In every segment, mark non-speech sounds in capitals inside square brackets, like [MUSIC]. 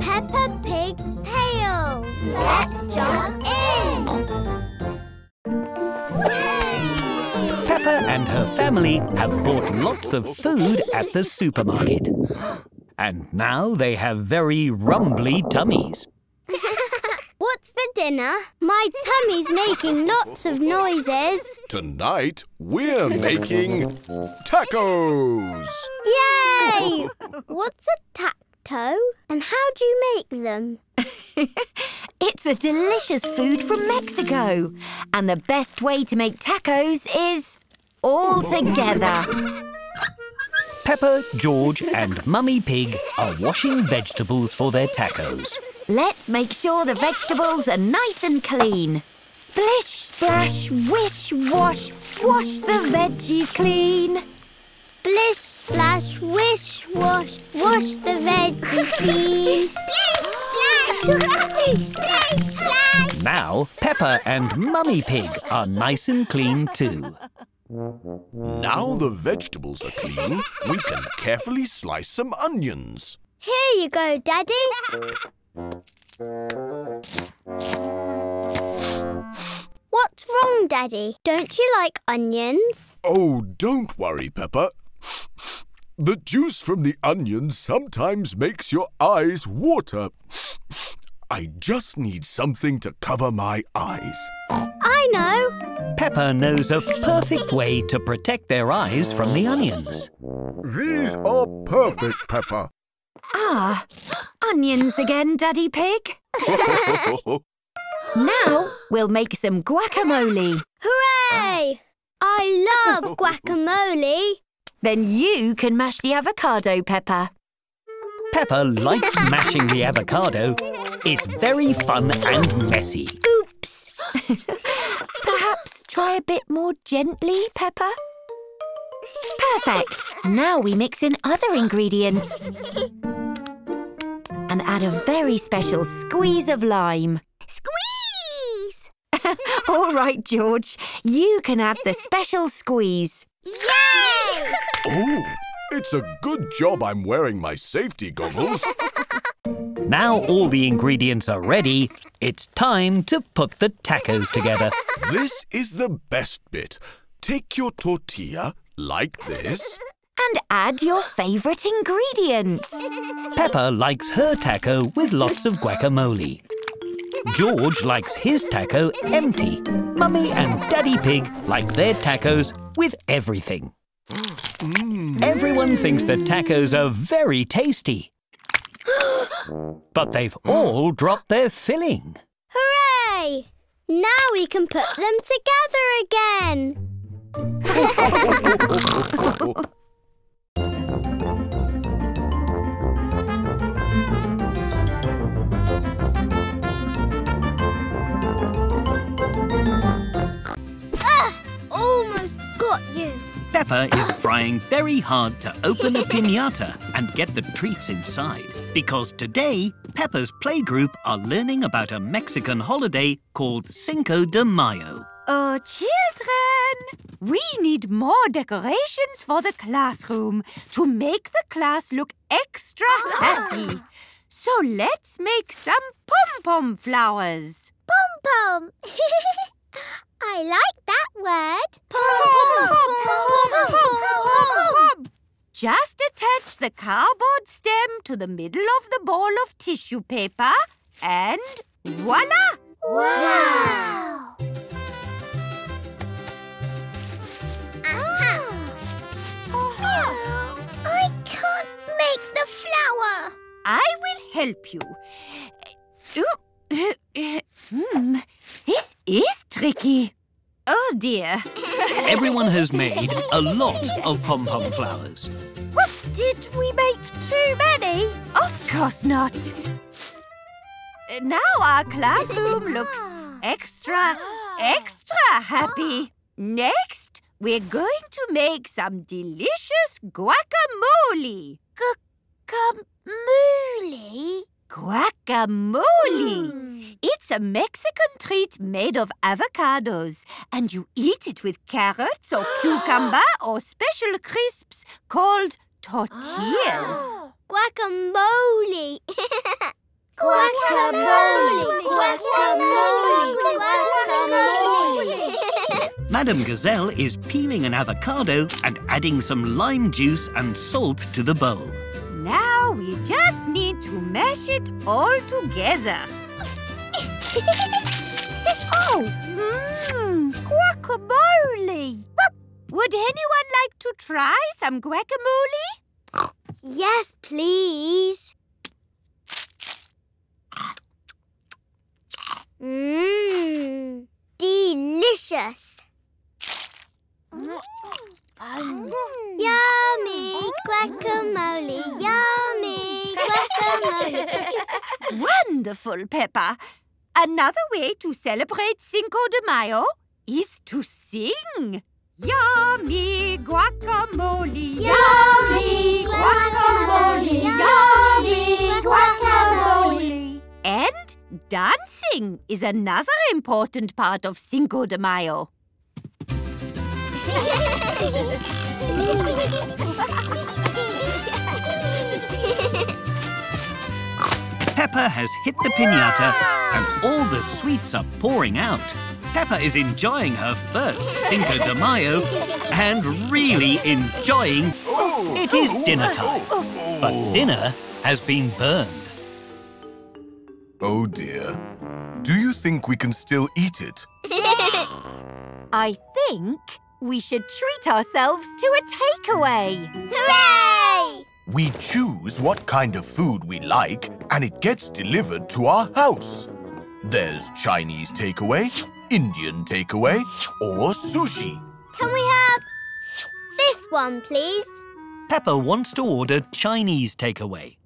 Peppa Pig Tales. Let's jump in. Peppa and her family have bought lots of food at the supermarket. [GASPS] And now they have very rumbly tummies. [LAUGHS] What's for dinner? My tummy's making lots of noises. Tonight, we're making tacos. Yay! What's a tacto? And how do you make them? [LAUGHS] It's a delicious food from Mexico. And the best way to make tacos is all together. Peppa, George, and Mummy Pig are washing vegetables for their tacos. Let's make sure the vegetables are nice and clean. Splish, splash, wish, wash, wash the veggies clean. Splish, splash, wish, wash, wash the veggies clean. [LAUGHS] Splish, splash! Splish, splash! Now, Peppa and Mummy Pig are nice and clean too. Now the vegetables are clean, we can carefully slice some onions. Here you go, Daddy. What's wrong, Daddy? Don't you like onions? Oh, don't worry, Peppa. The juice from the onions sometimes makes your eyes water. I just need something to cover my eyes. I know. Peppa knows a perfect way to protect their eyes from the onions. These are perfect, Peppa. Ah, onions again, Daddy Pig. [LAUGHS] Now we'll make some guacamole. Hooray! I love [LAUGHS] guacamole. Then you can mash the avocado, Peppa. Peppa likes mashing the avocado. It's very fun and messy. Oops. [LAUGHS] Perhaps try a bit more gently, Peppa. Perfect. Now we mix in other ingredients. And add a very special squeeze of lime. Squeeze! [LAUGHS] All right, George. You can add the special squeeze. Yay! Oh, it's a good job I'm wearing my safety goggles. [LAUGHS] Now all the ingredients are ready, it's time to put the tacos together. [LAUGHS] This is the best bit. Take your tortilla like this. And add your favourite ingredients. Peppa likes her taco with lots of guacamole. George likes his taco empty. Mummy and Daddy Pig like their tacos with everything. Everyone thinks that tacos are very tasty. but they've all dropped their filling. Hooray! Now we can put them together again. [LAUGHS] Almost got you. Peppa is trying very hard to open a pinata and get the treats inside. Because today, Peppa's playgroup are learning about a Mexican holiday called Cinco de Mayo. Oh, children! We need more decorations for the classroom to make the class look extra happy. So let's make some pom-pom flowers. Pom pom. [LAUGHS] I like that word. Just attach the cardboard stem to the middle of the ball of tissue paper and voila! Wow! I can't make the flower. I will help you. Ooh. [LAUGHS] Hmm, this is tricky. Oh dear. Everyone has made a lot of pom-pom flowers. What? Did we make too many? Of course not. Now our classroom looks extra, extra happy. Next, we're going to make some delicious guacamole. Guacamole. Guacamole! Mm. It's a Mexican treat made of avocados, and you eat it with carrots or [GASPS] cucumber or special crisps called tortillas. Oh. [LAUGHS] Guacamole! guacamole! Guacamole! Guacamole! guacamole. [LAUGHS] Madame Gazelle is peeling an avocado and adding some lime juice and salt to the bowl. Now we just need to mash it all together. [LAUGHS] oh, mmm, guacamole. Would anyone like to try some guacamole? Yes, please. Mmm, delicious. Mm. Mm. Yummy guacamole, yummy guacamole. [LAUGHS] Wonderful, Peppa. Another way to celebrate Cinco de Mayo is to sing. Yummy guacamole. Yummy guacamole, yummy guacamole. And dancing is another important part of Cinco de Mayo. [LAUGHS] Peppa has hit the pinata and all the sweets are pouring out. Peppa is enjoying her first Cinco de Mayo and really enjoying it is dinner time. But dinner has been burned. Oh dear. Do you think we can still eat it? [LAUGHS] I think we should treat ourselves to a takeaway. Hooray! We choose what kind of food we like and it gets delivered to our house. There's Chinese takeaway, Indian takeaway, or sushi. Can we have this one, please? Peppa wants to order Chinese takeaway.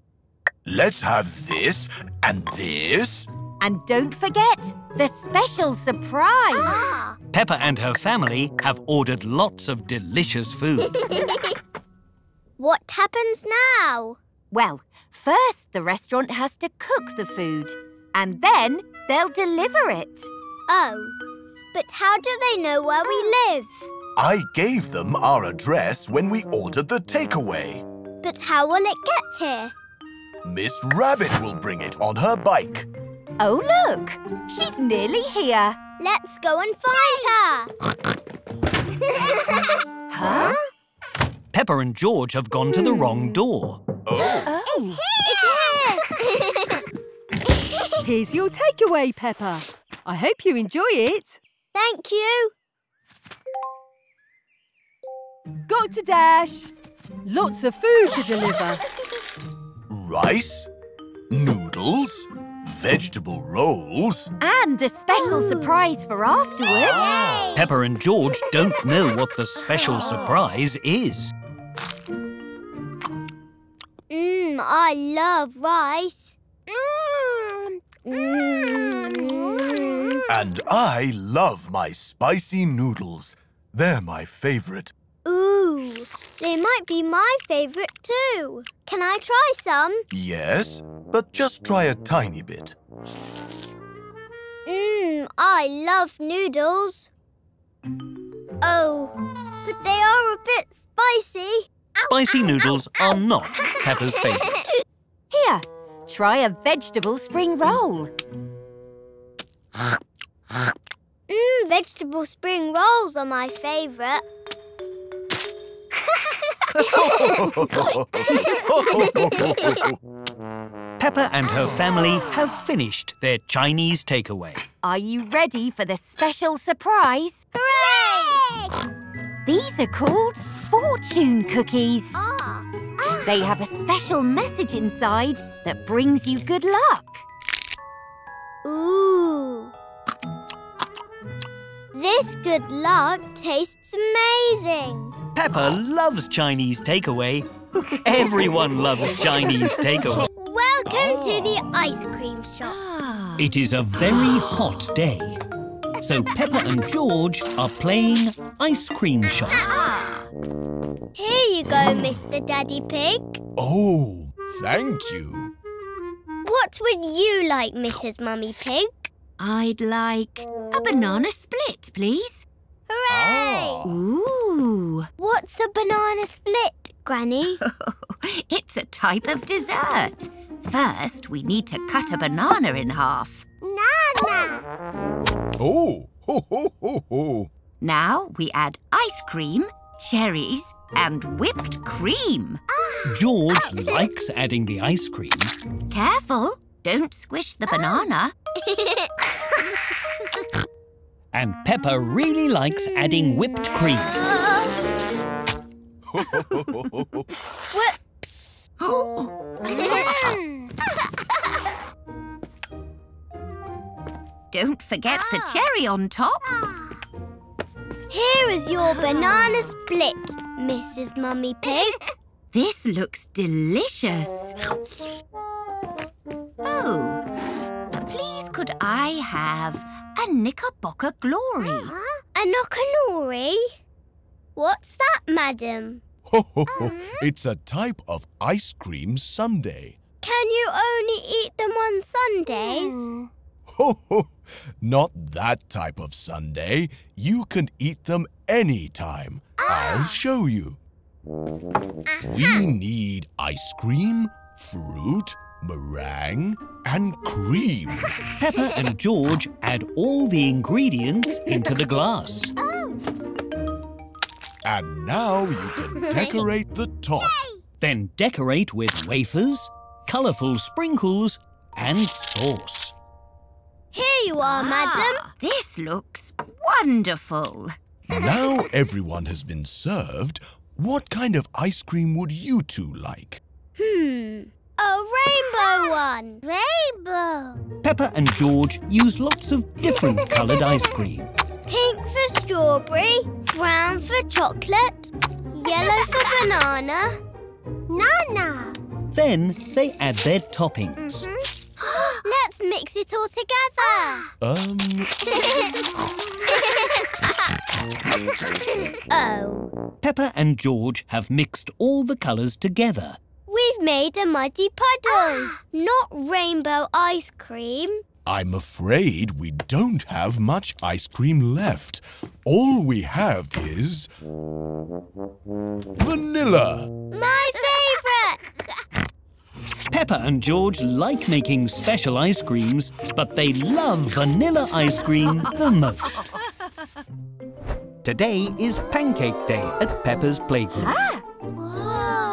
Let's have this and this. And don't forget the special surprise. Ah. Peppa and her family have ordered lots of delicious food. [LAUGHS] What happens now? Well, first the restaurant has to cook the food, and then they'll deliver it. Oh, but how do they know where we live? I gave them our address when we ordered the takeaway. But how will it get here? Miss Rabbit will bring it on her bike. Oh, look! She's nearly here. Let's go and find her. [LAUGHS] Huh? Peppa and George have gone to the wrong hmm. door. Oh. It's here. [LAUGHS] Here's your takeaway, Peppa. I hope you enjoy it. Thank you. Got to dash. Lots of food to deliver. [LAUGHS] Rice, noodles, vegetable rolls. And a special surprise for afterwards. Ah. Peppa and George don't know what the special surprise is. Mmm, I love rice. Mmm. Mmm. And I love my spicy noodles. They're my favorite. Ooh, they might be my favourite too. Can I try some? Yes, but just try a tiny bit. Mmm, I love noodles. Oh, but they are a bit spicy. Spicy noodles are not Peppa's [LAUGHS] favourite. Here, try a vegetable spring roll. Mmm, vegetable spring rolls are my favourite. [LAUGHS] Peppa and her family have finished their Chinese takeaway. Are you ready for the special surprise? Hooray! These are called fortune cookies. Ah. They have a special message inside that brings you good luck. Ooh. This good luck tastes amazing. Peppa loves Chinese takeaway. Everyone loves Chinese takeaway. Welcome to the ice cream shop. Ah. It is a very hot day. So Peppa and George are playing ice cream shop. Here you go, Mr. Daddy Pig. Oh, thank you. What would you like, Mrs. Mummy Pig? I'd like a banana split, please. Hooray! Oh. Ooh, What's a banana split, Granny? [LAUGHS] it's a type of dessert. First, we need to cut a banana in half. Nana! Oh, ho, ho, ho, ho. Now we add ice cream, cherries, and whipped cream. Ah, George likes adding the ice cream. Careful, don't squish the banana. [LAUGHS] And Peppa really likes adding whipped cream. [LAUGHS] Don't forget the cherry on top. Here is your banana split, Mrs. Mummy Pig. [LAUGHS] This looks delicious. Oh, please could I have a Knickerbocker Glory? Uh-huh. A knockanori? What's that, madam? Ho, ho, ho. Uh-huh. It's a type of ice cream sundae. Can you only eat them on Sundays? Ho, ho. Not that type of sundae. You can eat them anytime. I'll ah. show you. We uh-huh. need ice cream, fruit, meringue, and cream. Peppa and George add all the ingredients into the glass. And now you can decorate the top. Then decorate with wafers, colourful sprinkles, and sauce. Here you are, madam. Ah, this looks wonderful. Now everyone has been served, what kind of ice cream would you two like? Hmm. A rainbow one. Rainbow. Peppa and George use lots of different coloured ice cream. [LAUGHS] Pink for strawberry, brown for chocolate, yellow for [LAUGHS] banana. Nana. Then they add their toppings. [GASPS] Let's mix it all together. [GASPS] Um, [LAUGHS] oh, Peppa and George have mixed all the colours together. We've made a muddy puddle. [GASPS] Not rainbow ice cream. I'm afraid we don't have much ice cream left. All we have is. vanilla. My favourite. Peppa and George like making special ice creams, but they love vanilla ice cream the most. Today is Pancake Day at Peppa's Playground. Ah. It's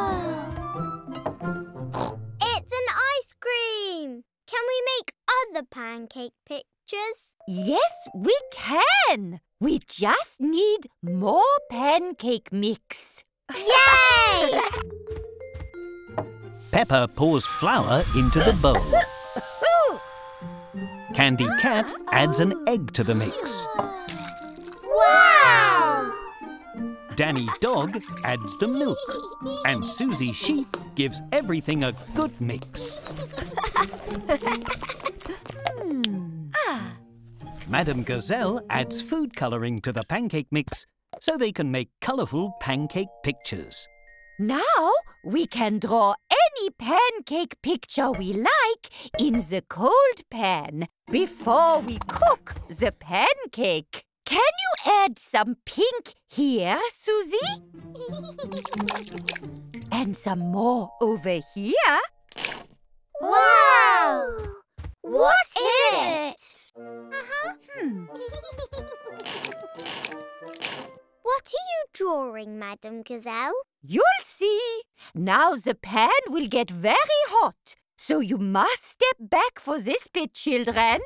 Can we make other pancake pictures? Yes, we can. We just need more pancake mix. Yay! [LAUGHS] Peppa pours flour into the bowl. [LAUGHS] Candy Cat adds an egg to the mix. wow! Danny Dog adds the milk. And Susie Sheep gives everything a good mix. Hmm. Madame Gazelle adds food colouring to the pancake mix so they can make colourful pancake pictures. Now we can draw any pancake picture we like in the cold pan before we cook the pancake. Can you add some pink here, Susie? and some more over here? Wow! What's it? Uh-huh. Hmm. What are you drawing, Madame Gazelle? You'll see. Now the pan will get very hot. So you must step back for this bit, children.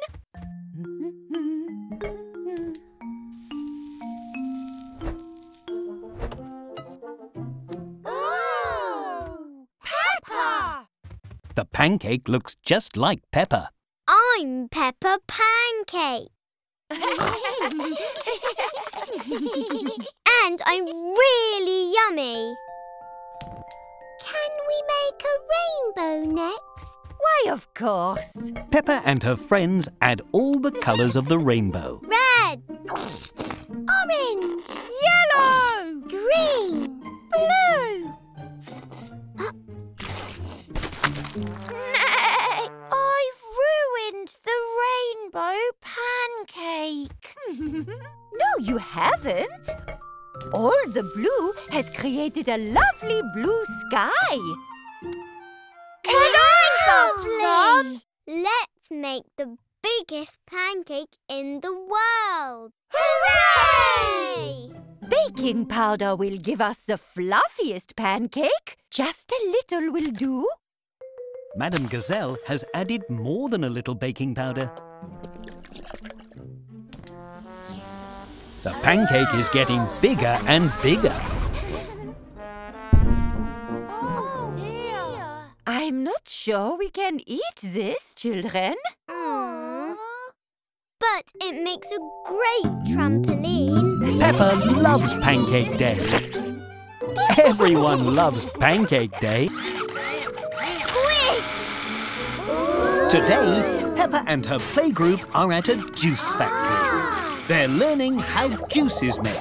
The pancake looks just like Peppa. I'm Peppa Pancake. [LAUGHS] and I'm really yummy. Can we make a rainbow next? Why, of course. Peppa and her friends add all the colours of the rainbow. Red, orange, Yellow! green. Blue! I've ruined the rainbow pancake. [LAUGHS] no, you haven't. All the blue has created a lovely blue sky. Can I have some? Let's make the biggest pancake in the world. Hooray! Baking powder will give us the fluffiest pancake. Just a little will do. Madame Gazelle has added more than a little baking powder. The pancake is getting bigger and bigger. Oh, dear. I'm not sure we can eat this, children. Aww. But it makes a great trampoline. Peppa loves Pancake Day. Everyone loves Pancake Day. Today, Peppa and her playgroup are at a juice factory. They're learning how juice is made.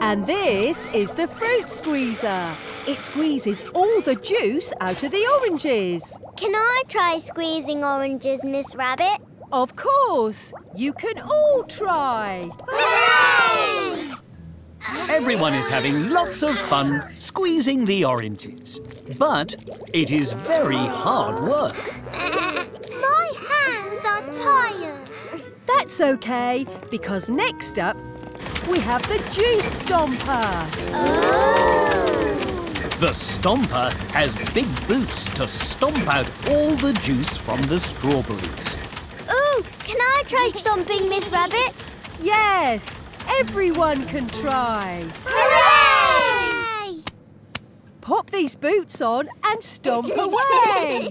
And this is the fruit squeezer. It squeezes all the juice out of the oranges. Can I try squeezing oranges, Miss Rabbit? Of course, you can all try. Hooray! Everyone is having lots of fun squeezing the oranges. But it is very hard work. My hands are tired. That's okay, because next up, we have the juice stomper. The stomper has big boots to stomp out all the juice from the strawberries. Ooh, can I try stomping, Miss Rabbit? Yes, everyone can try. Hooray! Pop these boots on and stomp [LAUGHS] away.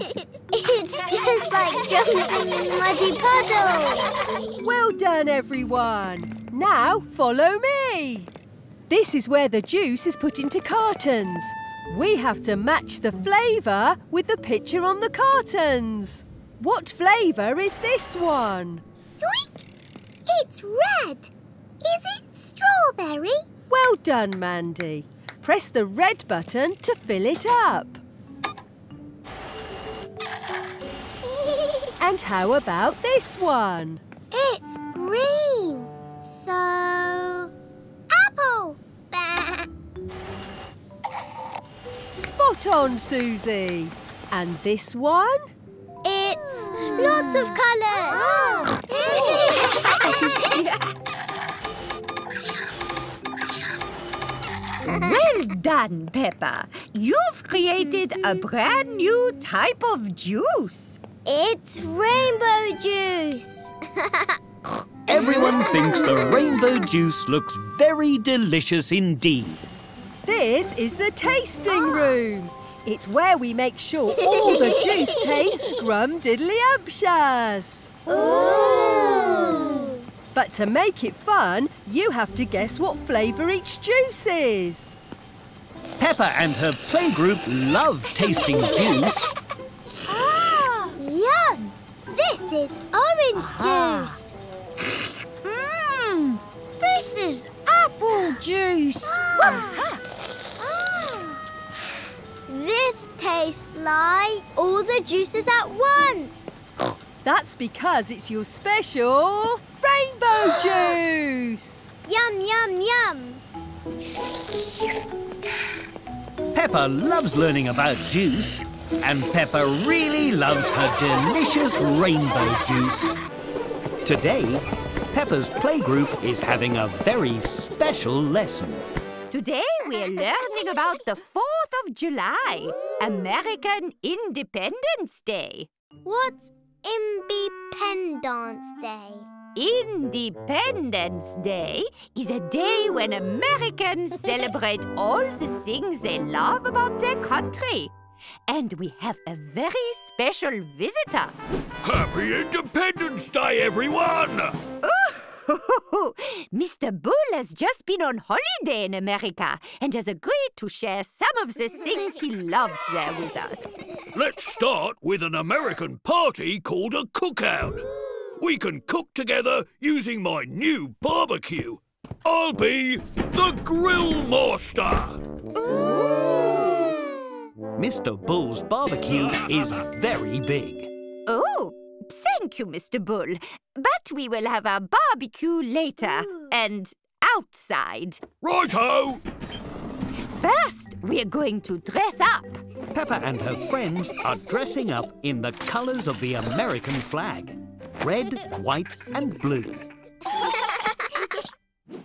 It's just like jumping in muddy puddles. Well done, everyone. Now follow me. This is where the juice is put into cartons. We have to match the flavour with the picture on the cartons. What flavour is this one? It's red. Is it strawberry? Well done, Mandy. Press the red button to fill it up. [LAUGHS] And how about this one? it's green. So, apple. [LAUGHS] Spot on, Susie. And this one? It's lots of colours. [LAUGHS] Well done, Peppa. You've created a brand new type of juice. it's rainbow juice. [LAUGHS] Everyone thinks the rainbow juice looks very delicious indeed. This is the tasting ah. room. It's where we make sure all the juice [LAUGHS] tastes scrum-diddly-umptious. Ooh. But to make it fun, you have to guess what flavour each juice is. Peppa and her playgroup love tasting juice. Ah, yum! This is orange juice. Mmm, this is apple juice. Ah. This tastes like all the juices at once. That's because it's your special rainbow [GASPS] juice. Yum, yum, yum. Peppa loves learning about juice, and Peppa really loves her delicious rainbow juice. Today, Peppa's playgroup is having a very special lesson. Today we're learning about the 4th of July, American Independence Day. What's Independence Day? Independence Day is a day when Americans celebrate all the things they love about their country. And we have a very special visitor. Happy Independence Day, everyone! [LAUGHS] Mr. Bull has just been on holiday in America and has agreed to share some of the things he loved there with us. Let's start with an American party called a cookout. We can cook together using my new barbecue. I'll be the Grill Master. Mr. Bull's barbecue is very big. Oh, thank you, Mr. Bull. But we will have our barbecue later and outside. Righto! First, we're going to dress up. Peppa and her friends are dressing up in the colours of the American flag. Red, white and blue.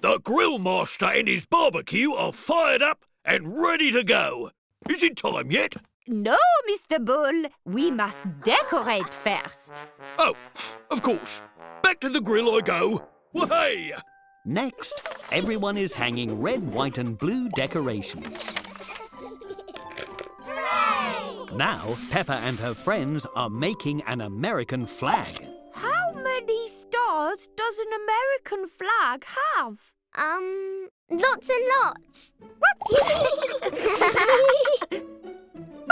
The grill master and his barbecue are fired up and ready to go. Is it time yet? No, Mr. Bull. We must decorate first. Oh, of course. Back to the grill I go. Way! Next, everyone is hanging red, white and blue decorations. Now, Peppa and her friends are making an American flag. How many stars does an American flag have? Um, lots and lots. [LAUGHS]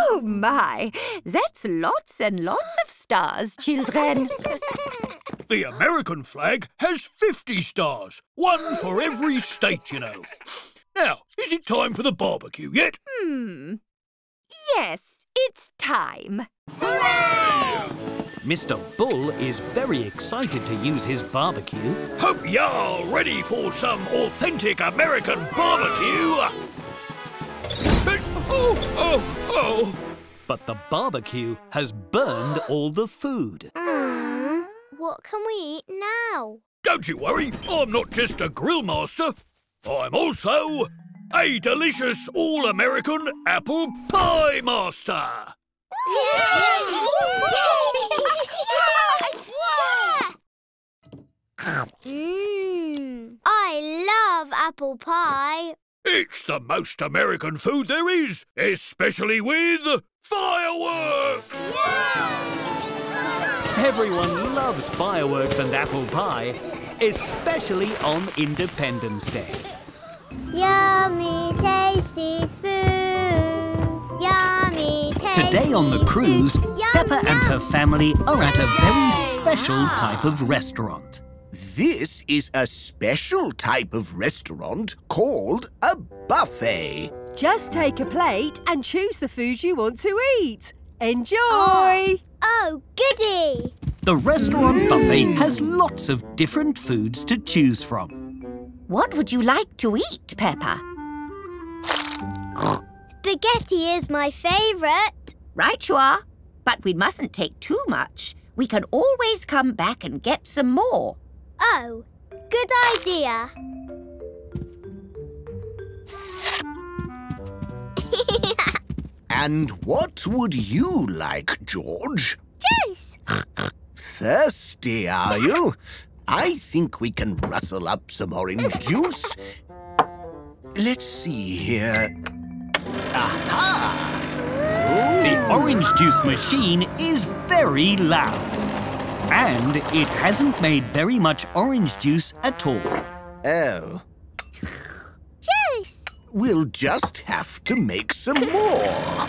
Oh my, that's lots and lots of stars, children. [LAUGHS] The American flag has 50 stars, one for every state, you know. Now, is it time for the barbecue yet? Hmm. Yes, it's time. Mr. Bull is very excited to use his barbecue, Hope y'all ready for some authentic American barbecue. But- Oh, oh, oh. but the barbecue has burned all the food. Mm, what can we eat now? Don't you worry, I'm not just a grill master. I'm also a delicious all-American apple pie master. [LAUGHS] Mmm, I love apple pie. It's the most American food there is, especially with fireworks. Everyone loves fireworks and apple pie, especially on Independence Day. Yummy, tasty food. Yummy, tasty Today on the cruise, food. Yum, Peppa and her family are at a very special type of restaurant. This is a special type of restaurant called a buffet. Just take a plate and choose the food you want to eat. Enjoy! Oh, oh goody! The restaurant buffet has lots of different foods to choose from. What would you like to eat, Peppa? Spaghetti is my favourite. Right you are. But we mustn't take too much. We can always come back and get some more. Oh, good idea. [LAUGHS] And what would you like, George? Juice! [LAUGHS] Thirsty, are you? [LAUGHS] I think we can rustle up some orange juice. Let's see here. Aha! The orange juice machine is very loud. And it hasn't made very much orange juice at all. Oh, Juice! we'll just have to make some more.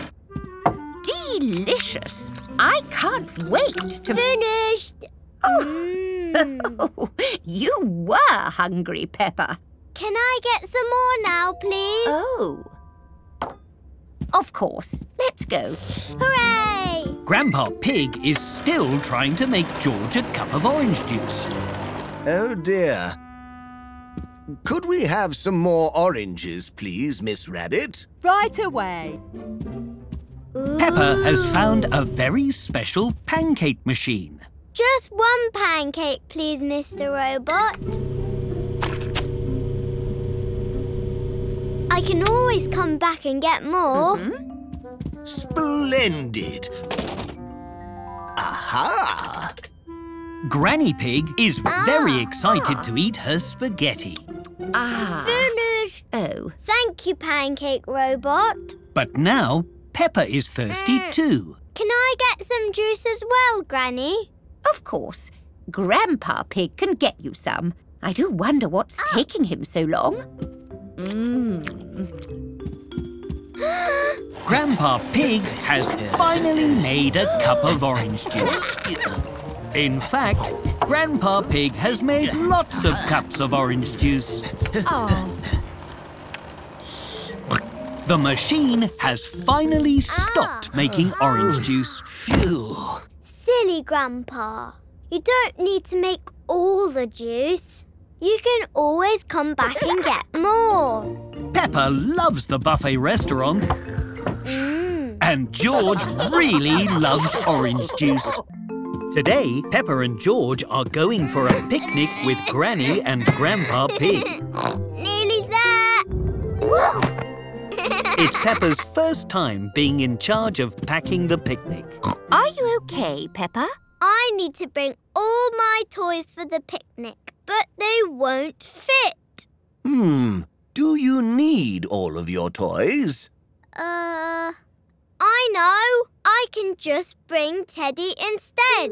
Delicious. I can't wait to... Finished! Mm. Oh, [LAUGHS] you were hungry, Peppa. Can I get some more now, please? Oh. Of course. Let's go. Hooray! Grandpa Pig is still trying to make George a cup of orange juice. Oh dear. Could we have some more oranges, please, Miss Rabbit? Right away. Peppa has found a very special pancake machine. Just one pancake, please, Mr. Robot. I can always come back and get more. Mm-hmm. Splendid. Aha! Granny Pig is ah. very excited to eat her spaghetti. Ah. Finished. Oh. Thank you, Pancake Robot. But now Peppa is thirsty mm. too. Can I get some juice as well, Granny? Of course. Grandpa Pig can get you some. I do wonder what's ah. taking him so long. Mmm. Grandpa Pig has finally made a cup of orange juice. In fact, Grandpa Pig has made lots of cups of orange juice. Oh, The machine has finally stopped ah. making orange juice. Phew. Silly Grandpa. You don't need to make all the juice. You can always come back and get more. Peppa loves the buffet restaurant. Mm. And George really loves orange juice. Today, Peppa and George are going for a picnic with Granny and Grandpa Pig. [LAUGHS] Nearly there. Woo! [LAUGHS] It's Peppa's first time being in charge of packing the picnic. Are you okay, Peppa? I need to bring all my toys for the picnic, but they won't fit. Hmm. Do you need all of your toys? Uh, I know. I can just bring Teddy instead.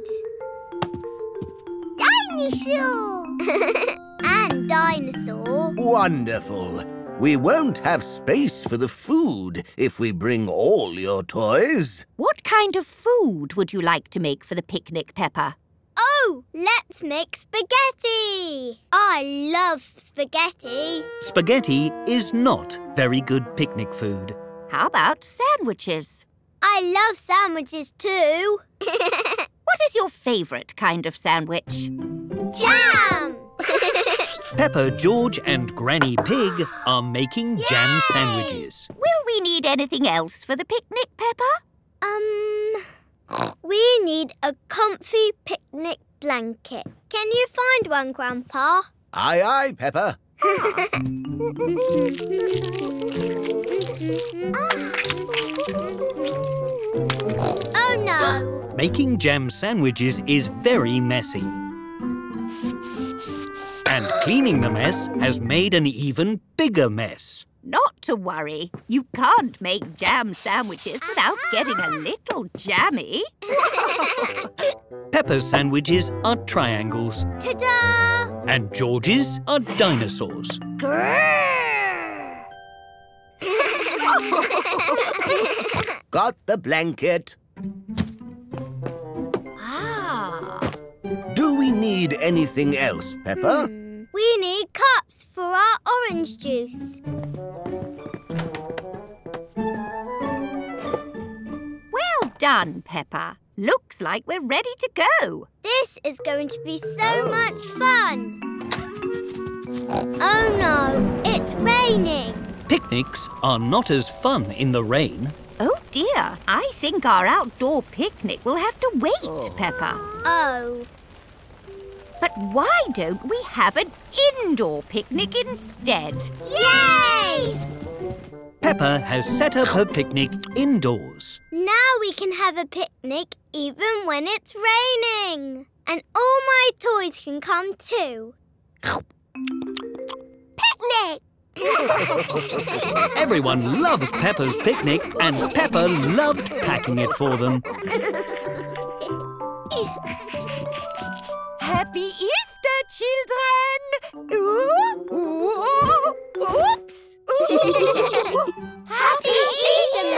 Dinosaur! [LAUGHS] and dinosaur. Wonderful. We won't have space for the food if we bring all your toys. What kind of food would you like to make for the picnic, Peppa? Oh, let's make spaghetti. I love spaghetti. Spaghetti is not very good picnic food. How about sandwiches? I love sandwiches too. [LAUGHS] What is your favourite kind of sandwich? Jam! [LAUGHS] Peppa, George and Granny Pig are making jam sandwiches. Will we need anything else for the picnic, Peppa? um, we need a comfy picnic blanket. Can you find one, Grandpa? Aye, aye, Peppa. Ah. Oh no! Making jam sandwiches is very messy. And cleaning the mess has made an even bigger mess. Not to worry. You can't make jam sandwiches without getting a little jammy. [LAUGHS] Peppa's sandwiches are triangles, Ta-da! and George's are dinosaurs. [LAUGHS] Got the blanket. Ah. Do we need anything else, Peppa? Hmm, We need cups for our orange juice. Well done, Peppa. Looks like we're ready to go. This is going to be so much fun. Oh no, it's raining. Picnics are not as fun in the rain. Oh dear, I think our outdoor picnic will have to wait, Peppa. Oh, But why don't we have an indoor picnic instead? yay! Peppa has set up her picnic indoors. Now we can have a picnic even when it's raining. And all my toys can come too. Picnic! Everyone loves Peppa's picnic, and Peppa loved packing it for them. [LAUGHS] Happy Easter, children! Ooh, ooh, oops! [LAUGHS] Happy Easter,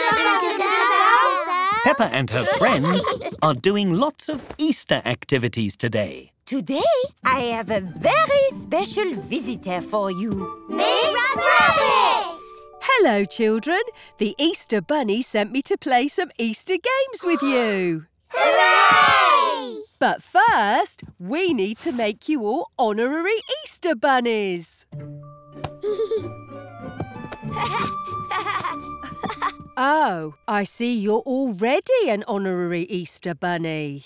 Peppa and her friends are doing lots of Easter activities today. Today, I have a very special visitor for you. Miss Rabbit! Hello, children. The Easter Bunny sent me to play some Easter games with you. Hooray! But first, we need to make you all honorary Easter bunnies. [LAUGHS] Oh, I see you're already an honorary Easter bunny.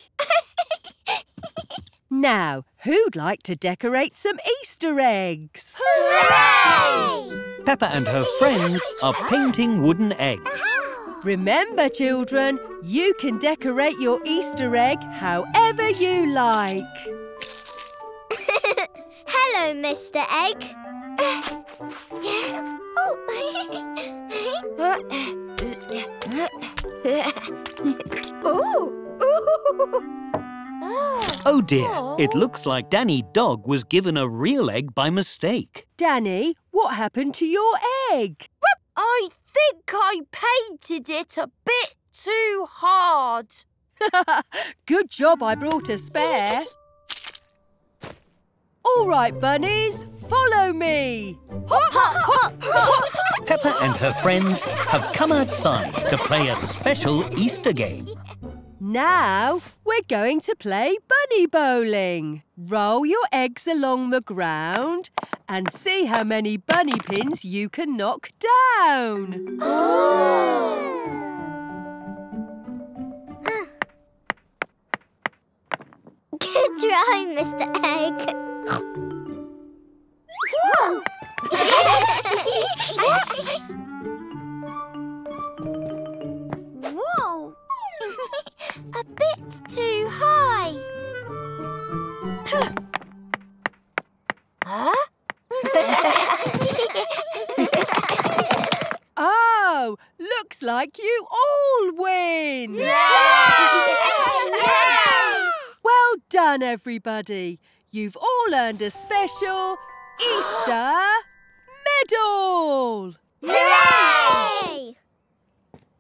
[LAUGHS] now, who'd like to decorate some Easter eggs? Hooray! Peppa and her friends are painting wooden eggs. Remember, children, you can decorate your Easter egg however you like. [LAUGHS] Hello, Mr. Egg. [LAUGHS] Oh, oh dear, oh. it looks like Danny Dog was given a real egg by mistake. Danny, what happened to your egg? I think I painted it a bit too hard. [LAUGHS] Good job I brought a spare. All right, bunnies, follow me. [LAUGHS] Peppa and her friends have come outside to play a special Easter game. Now we're going to play bunny bowling. Roll your eggs along the ground and see how many bunny pins you can knock down. Oh! Try, Mr. Egg. Whoa! [LAUGHS] Whoa! A bit too high. huh? [LAUGHS] Oh, looks like you all win! Well done, everybody. You've all earned a special [GASPS] Easter medal! Hooray!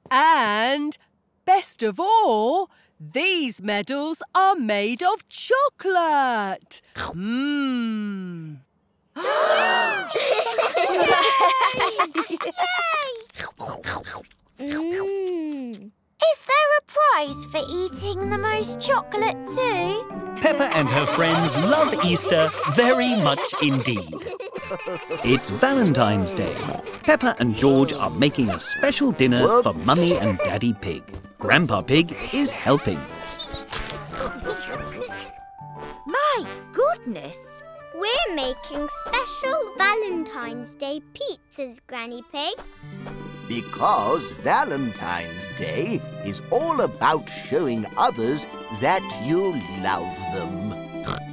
And best of all, these medals are made of chocolate. Mmm. Mmm. Is there a prize for eating the most chocolate too? Peppa and her friends love Easter very much indeed. It's Valentine's Day. Peppa and George are making a special dinner for Mummy and Daddy Pig. Grandpa Pig is helping. My goodness! We're making special Valentine's Day pizzas, Granny Pig. Because Valentine's Day is all about showing others that you love them.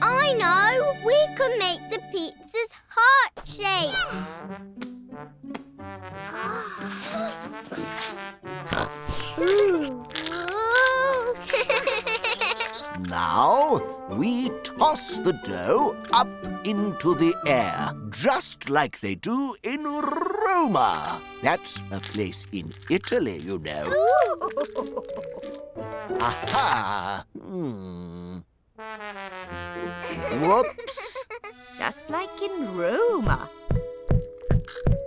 I know! We can make the pizzas heart-shaped. [LAUGHS] [LAUGHS] [LAUGHS] Now, we toss the dough up into the air, just like they do in Roma. That's a place in Italy, you know. [LAUGHS] Aha! Hmm. Whoops! Just like in Roma.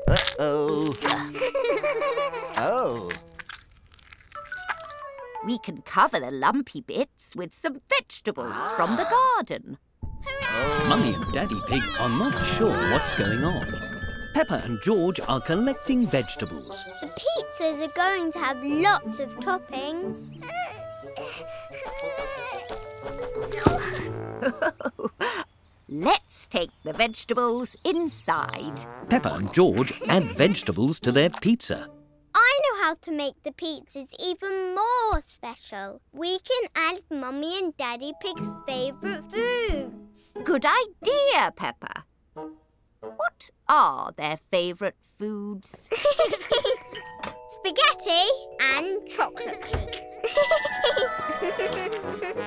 Uh-oh. [LAUGHS] Oh. We can cover the lumpy bits with some vegetables from the garden. [GASPS] Mummy and Daddy Pig are not sure what's going on. Peppa and George are collecting vegetables. The pizzas are going to have lots of toppings. [LAUGHS] Let's take the vegetables inside. Peppa and George add vegetables to their pizza. I know how to make the pizzas even more special. We can add Mummy and Daddy Pig's favourite foods. Good idea, Peppa. What are their favourite foods? [LAUGHS] Spaghetti and chocolate cake. Yay!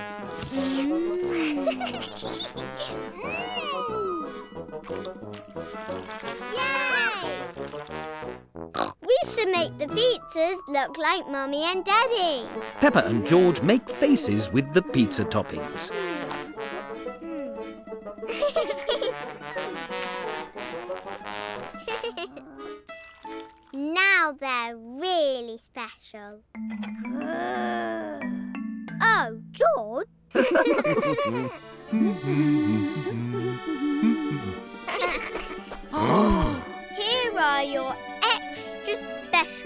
[LAUGHS] Mm. [LAUGHS] Mm. Should make the pizzas look like Mummy and Daddy. Peppa and George make faces with the pizza toppings. [LAUGHS] now they're really special. [GASPS] oh, George. [LAUGHS] [LAUGHS] Here are your extra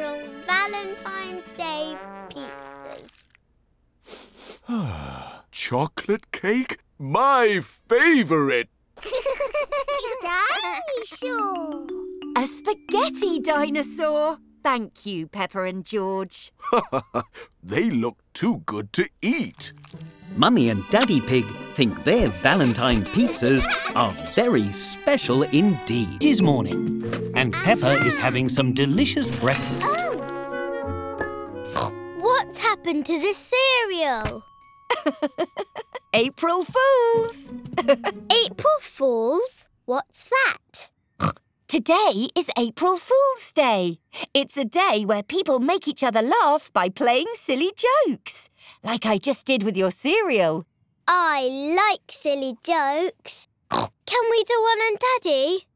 special Valentine's Day pizzas. Ah, chocolate cake? My favourite! Dinosaur. [LAUGHS] A spaghetti dinosaur. Thank you, Peppa and George. [LAUGHS] they look too good to eat. Mummy and Daddy Pig think their Valentine pizzas are very special indeed. It is morning, and Peppa is having some delicious breakfast. Oh. What's happened to the cereal? [LAUGHS] April Fools! [LAUGHS] April Fools? What's that? Today is April Fool's Day. It's a day where people make each other laugh by playing silly jokes, like I just did with your cereal. I like silly jokes. Can we do one on Daddy?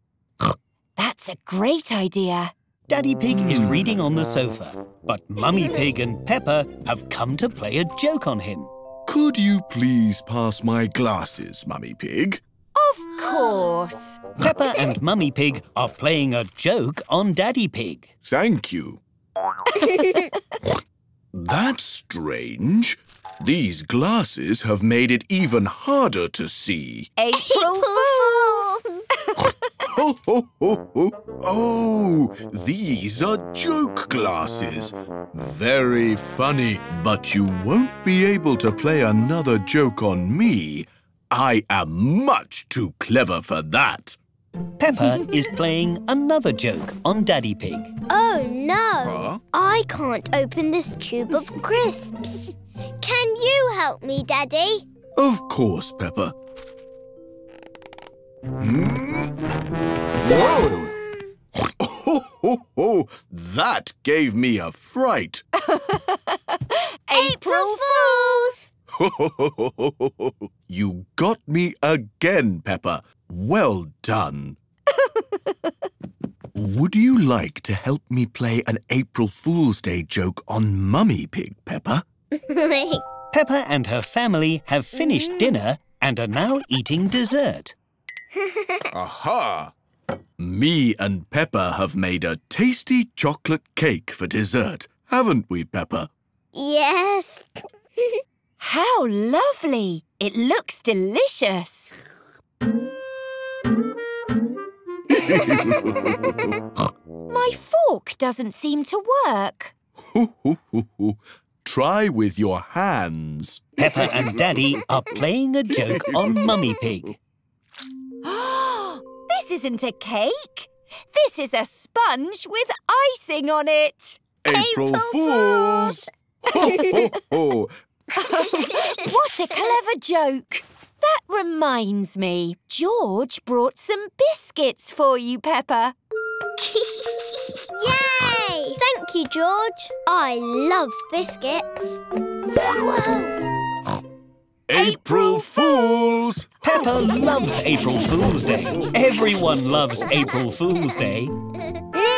That's a great idea. Daddy Pig is reading on the sofa, but Mummy Pig and Peppa have come to play a joke on him. Could you please pass my glasses, Mummy Pig? Of course. Peppa and Mummy Pig are playing a joke on Daddy Pig. Thank you. [LAUGHS] That's strange. These glasses have made it even harder to see. April Fools! Ho, ho, ho, ho. Oh, these are joke glasses. Very funny, but you won't be able to play another joke on me. I am much too clever for that. Peppa is playing another joke on Daddy Pig. Oh no! Huh? I can't open this tube of crisps. Can you help me, Daddy? Of course, Peppa. Hmm? Whoa! [LAUGHS] Oh, ho, ho, that gave me a fright. [LAUGHS] April Fools! [LAUGHS] you got me again, Peppa. Well done. [LAUGHS] Would you like to help me play an April Fool's Day joke on Mummy Pig, Peppa? [LAUGHS] Peppa and her family have finished mm. dinner and are now eating dessert. Aha! Me and Peppa have made a tasty chocolate cake for dessert, haven't we, Peppa? yes. How lovely! It looks delicious. [LAUGHS] My fork doesn't seem to work. [LAUGHS] Try with your hands. Peppa and Daddy are playing a joke on Mummy Pig. [LAUGHS] [GASPS] this isn't a cake. This is a sponge with icing on it. April Fools! Ho, ho, ho. [LAUGHS] What a clever joke. That reminds me, George brought some biscuits for you, Peppa. [LAUGHS] Yay! Thank you, George. I love biscuits. Whoa. April Fools! Peppa loves April Fool's Day. Everyone loves April Fool's Day. [LAUGHS]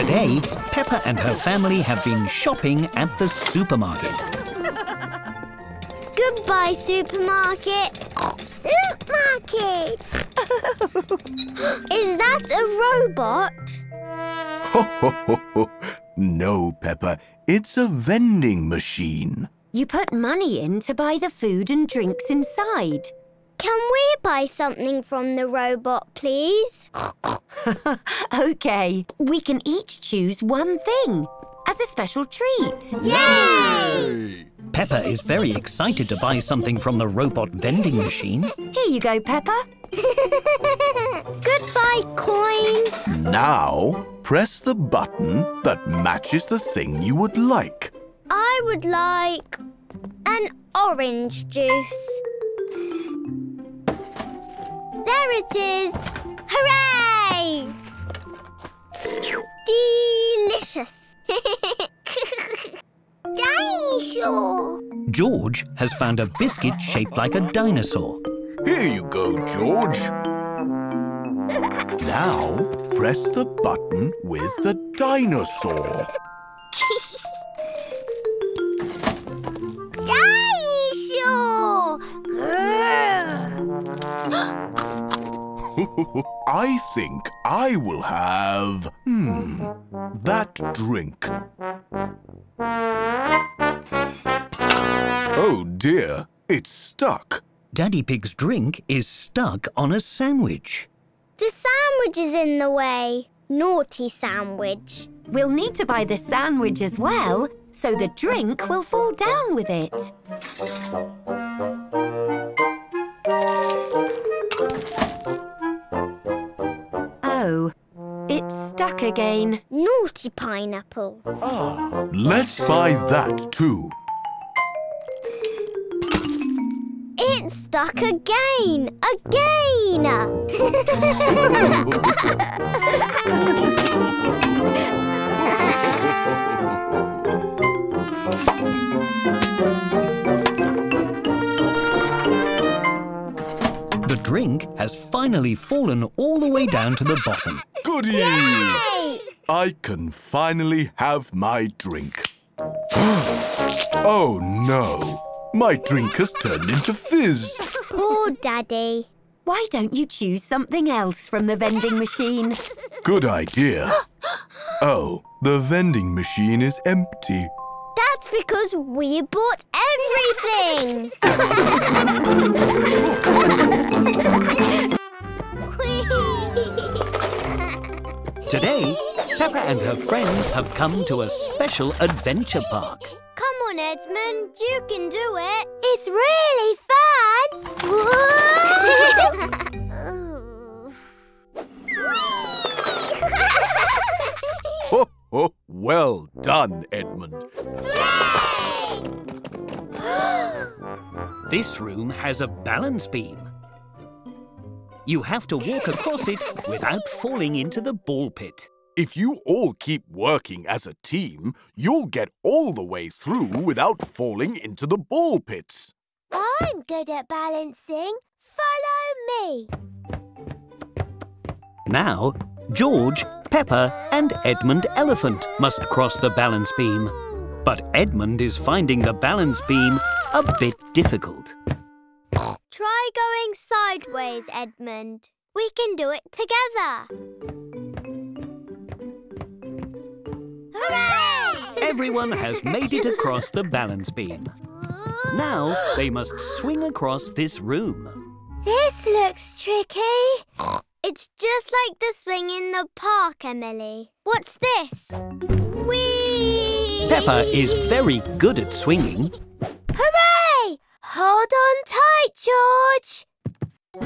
Today, Peppa and her family have been shopping at the supermarket. Goodbye, supermarket. Supermarket. [LAUGHS] Is that a robot? Ho, ho, ho, ho. No, Peppa, it's a vending machine. You put money in to buy the food and drinks inside. Can we buy something from the robot, please? [LAUGHS] OK, we can each choose one thing as a special treat. Yay! Peppa is very excited to buy something from the robot vending machine. Here you go, Peppa. [LAUGHS] Goodbye, coins. Now, press the button that matches the thing you would like. I would like an orange juice. There it is. Hooray! Delicious. [LAUGHS] Dinosaur. George has found a biscuit shaped like a dinosaur. Here you go, George. Now, press the button with the dinosaur. Dinosaur. [LAUGHS] I think I will have, hmm, that drink. Oh dear, it's stuck. Daddy Pig's drink is stuck on a sandwich. The sandwich is in the way. Naughty sandwich. We'll need to buy the sandwich as well, so the drink will fall down with it. It's stuck again. Naughty pineapple. Ah, let's buy that too. It's stuck again. Again. [LAUGHS] [LAUGHS] drink has finally fallen all the way down to the bottom. Goody! Hey! I can finally have my drink. [GASPS] oh no! My drink has turned into fizz. Poor Daddy. Why don't you choose something else from the vending machine? Good idea. [GASPS] Oh, the vending machine is empty. That's because we bought everything. [LAUGHS] Today, Peppa and her friends have come to a special adventure park. Come on, Edmund. You can do it. It's really fun. [LAUGHS] Ho, ho, well done, Edmund. [GASPS] This room has a balance beam. You have to walk across it without falling into the ball pit. If you all keep working as a team, you'll get all the way through without falling into the ball pits. I'm good at balancing. Follow me. Now, George, Peppa and Edmund Elephant must cross the balance beam. But Edmund is finding the balance beam a bit difficult. Try going sideways, Edmund. We can do it together. Hooray! Everyone has made it across the balance beam. Now they must swing across this room. This looks tricky. It's just like the swing in the park, Emily. Watch this. Whee! Peppa is very good at swinging. Hooray! Hold on tight, George. [LAUGHS]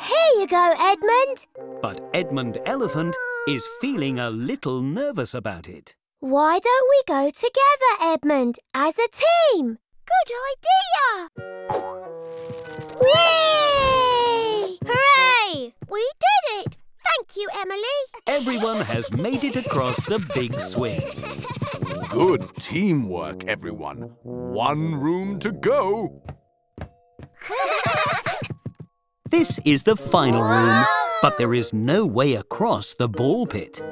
Here you go, Edmund. But Edmund Elephant is feeling a little nervous about it. Why don't we go together, Edmund, as a team? Good idea! Whee! Hooray! We did it! Thank you, Emily. Everyone has made it across the big swing. Good teamwork, everyone. One room to go. [LAUGHS] This is the final room, but there is no way across the ball pit.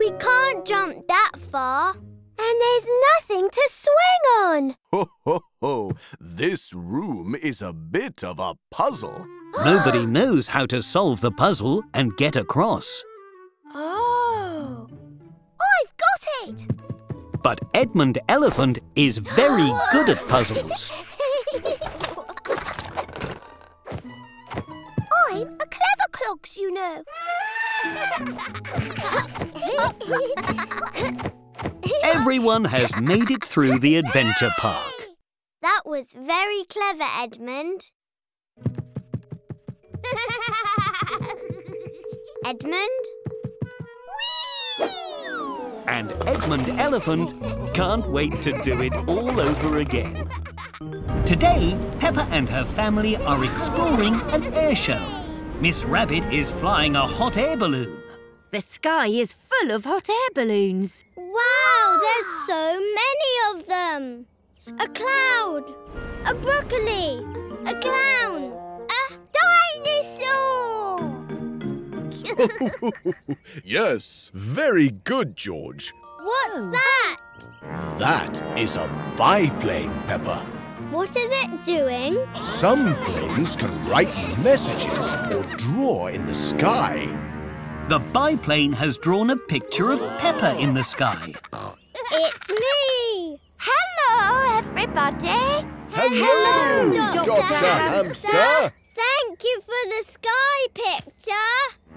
We can't jump that far. And there's nothing to swing on. Ho, ho, ho. This room is a bit of a puzzle. [GASPS] Nobody knows how to solve the puzzle and get across. Oh. I've got it. But Edmund Elephant is very [GASPS] good at puzzles. I'm a clever clogs, you know. [LAUGHS] Everyone has [LAUGHS] made it through the adventure park. That was very clever, Edmund. [LAUGHS] Edmund? And Edmund Elephant can't wait to do it all over again. Today, Peppa and her family are exploring an air show. Miss Rabbit is flying a hot air balloon. The sky is full of hot air balloons. Wow, there's so many of them. A cloud, a broccoli, a clown, a dinosaur. [LAUGHS] yes, very good, George. What's oh. that? That is a biplane, Peppa. What is it doing? Some planes can write messages or draw in the sky. The biplane has drawn a picture of Peppa in the sky. It's me. Hello, everybody. Hello, Dr. Hamster. Thank you for the sky picture.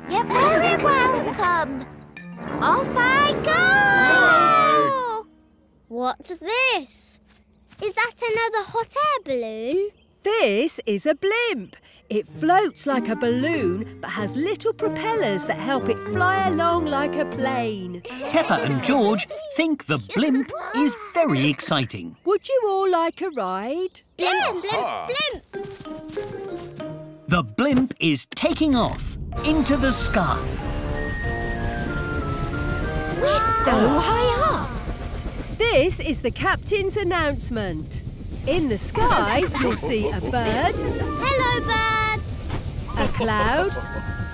You're very welcome. Off I go! What's this? Is that another hot air balloon? This is a blimp. It floats like a balloon but has little propellers that help it fly along like a plane. Peppa and George think the blimp is very exciting. Would you all like a ride? Blimp, ah. blimp, blimp. The blimp is taking off into the sky. We're so high up. This is the captain's announcement. In the sky, you'll see a bird, Hello, birds. A cloud,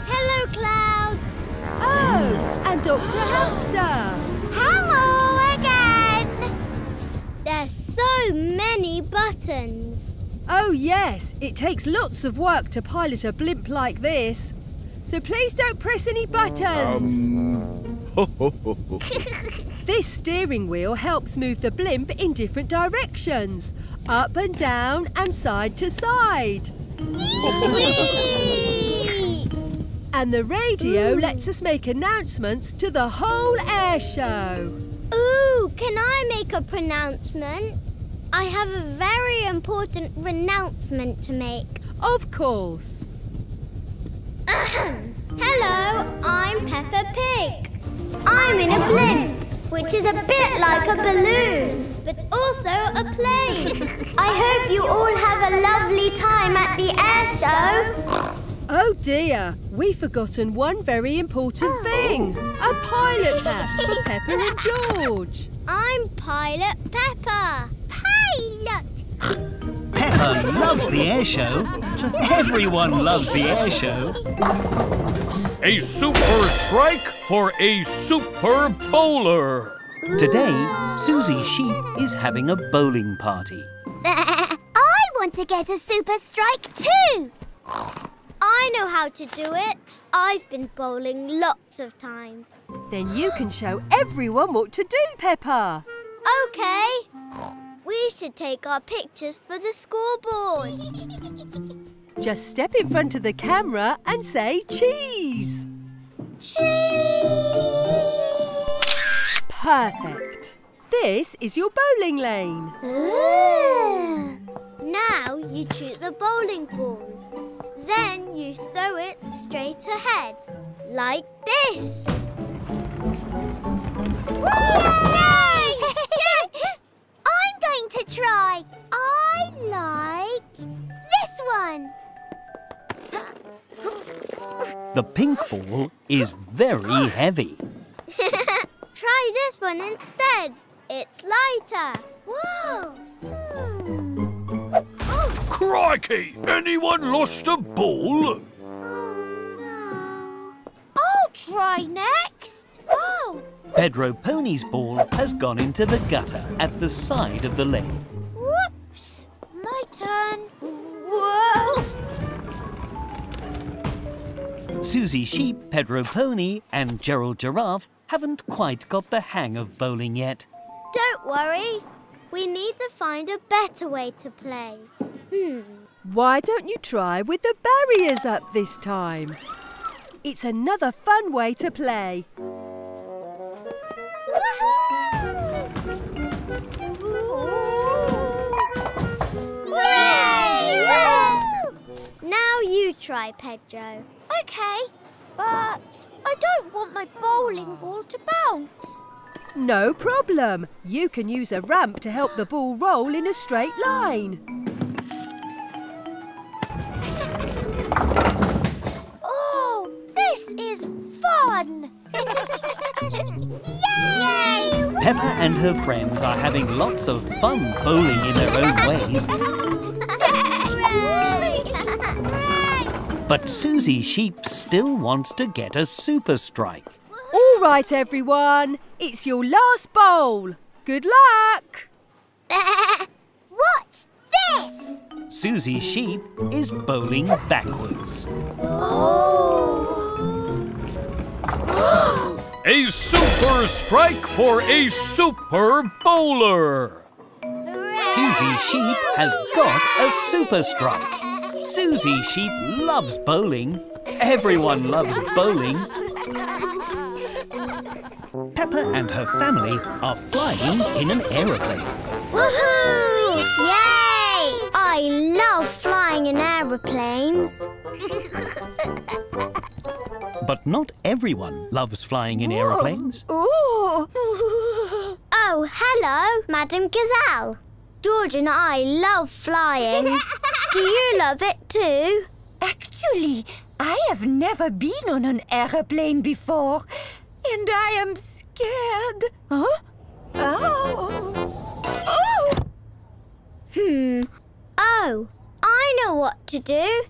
Hello, clouds. oh, and Dr. Hamster. Hello again. There's so many buttons. Oh, yes, it takes lots of work to pilot a blimp like this. So please don't press any buttons. Ho. [LAUGHS] This steering wheel helps move the blimp in different directions up and down and side to side. And the radio lets us make announcements to the whole air show. Ooh, can I make a pronouncement? I have a very important renouncement to make. Of course. [CLEARS THROAT] Hello, I'm Peppa Pig. I'm in a blimp, which is a bit like a balloon, but also a plane. [LAUGHS] I hope you all have a lovely time at the air show. Oh dear, we've forgotten one very important oh. thing. A pilot hat for [LAUGHS] Peppa and George. I'm Pilot Peppa. Pilot. Peppa loves the air show. Everyone loves the air show. A super strike for a super bowler. Today, Susie Sheep is having a bowling party. [LAUGHS] I want to get a super strike too. I know how to do it. I've been bowling lots of times. Then you can show everyone what to do, Peppa. Okay. We should take our pictures for the scoreboard. Just step in front of the camera and say cheese. Cheese! Perfect. This is your bowling lane. Ooh. Now you choose a bowling ball. Then you throw it straight ahead, like this. I'm going to try. I like this one. The pink ball is very heavy. [LAUGHS] Try this one instead. It's lighter. Whoa! Hmm. Crikey! Anyone lost a ball? Oh, no. I'll try next. Oh, Pedro Pony's ball has gone into the gutter at the side of the lane. whoops. My turn. Whoa! Susie Sheep, Pedro Pony, and Gerald Giraffe haven't quite got the hang of bowling yet. Don't worry. We need to find a better way to play. Hmm. Why don't you try with the barriers up this time? It's another fun way to play. Now you try, Pedro. Okay, but I don't want my bowling ball to bounce. No problem. You can use a ramp to help the ball roll in a straight line. [LAUGHS] Oh, this is fun! Yay! Peppa and her friends are having lots of fun bowling in their own ways, but Susie Sheep still wants to get a super strike. All right, everyone. It's your last bowl. Good luck. [LAUGHS] What's this? Susie Sheep is bowling backwards. Oh. [GASPS] A super strike for a super bowler. Susie Sheep has got a super strike. Susie Sheep loves bowling. Everyone loves bowling. Peppa and her family are flying in an aeroplane. Woohoo! Yay! I love flying in aeroplanes. But not everyone loves flying in aeroplanes. Oh, hello, Madame Gazelle. George and I love flying. [LAUGHS] Do you love it too? Actually, I have never been on an aeroplane before, and I am scared. Huh? Oh. Oh. Hmm. Oh, I know what to do.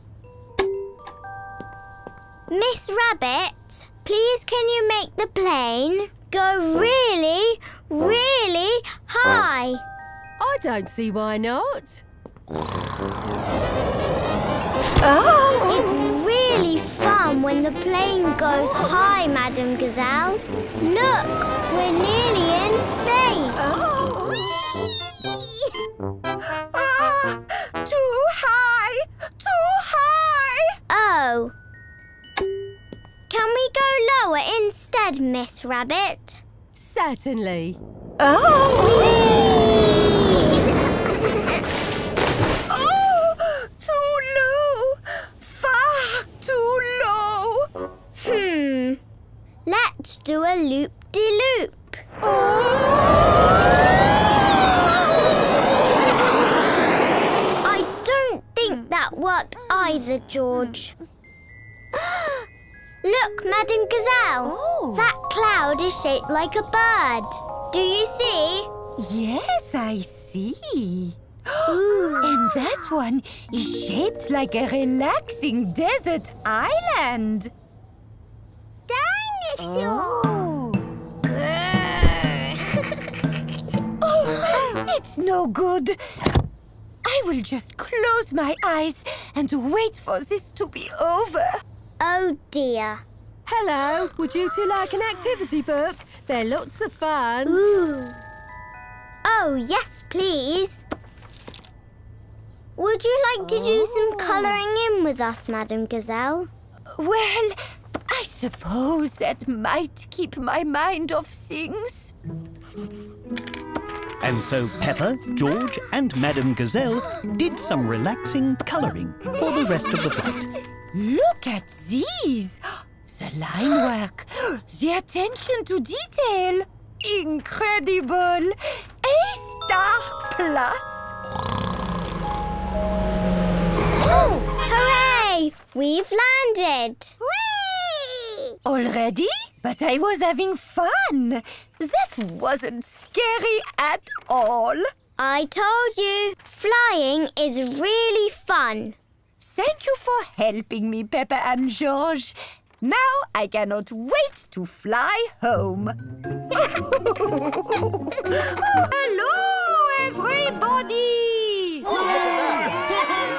Miss Rabbit, please can you make the plane go really, really high? I don't see why not. Oh! It's really fun when the plane goes high, Madame Gazelle. Look, we're nearly in space. Oh! [LAUGHS] Oh. Can we go lower instead, Miss Rabbit? Certainly. Oh! oh! [LAUGHS] Too low! Far too low! Hmm. Let's do a loop-de-loop. I either, George. [GASPS] Look, Madame Gazelle. Oh. That cloud is shaped like a bird. Do you see? Yes, I see. [GASPS] and that one is shaped like a relaxing desert island. Dinosaur. Oh, [LAUGHS] oh it's no good. I will just close my eyes and wait for this to be over. Oh dear. Hello, would you two like an activity book? They're lots of fun. Ooh. Oh, yes, please. Would you like to do some oh. colouring in with us, Madame Gazelle? Well, I suppose that might keep my mind off things. And so Peppa, George, and Madame Gazelle did some relaxing colouring for the rest of the flight. Look at these! [GASPS] The line work, [GASPS] the attention to detail. Incredible! A star plus. Oh, hooray! We've landed! Whee! Already? But I was having fun. That wasn't scary at all. I told you, flying is really fun. Thank you for helping me, Peppa and George. Now I cannot wait to fly home. [LAUGHS] Hello, everybody!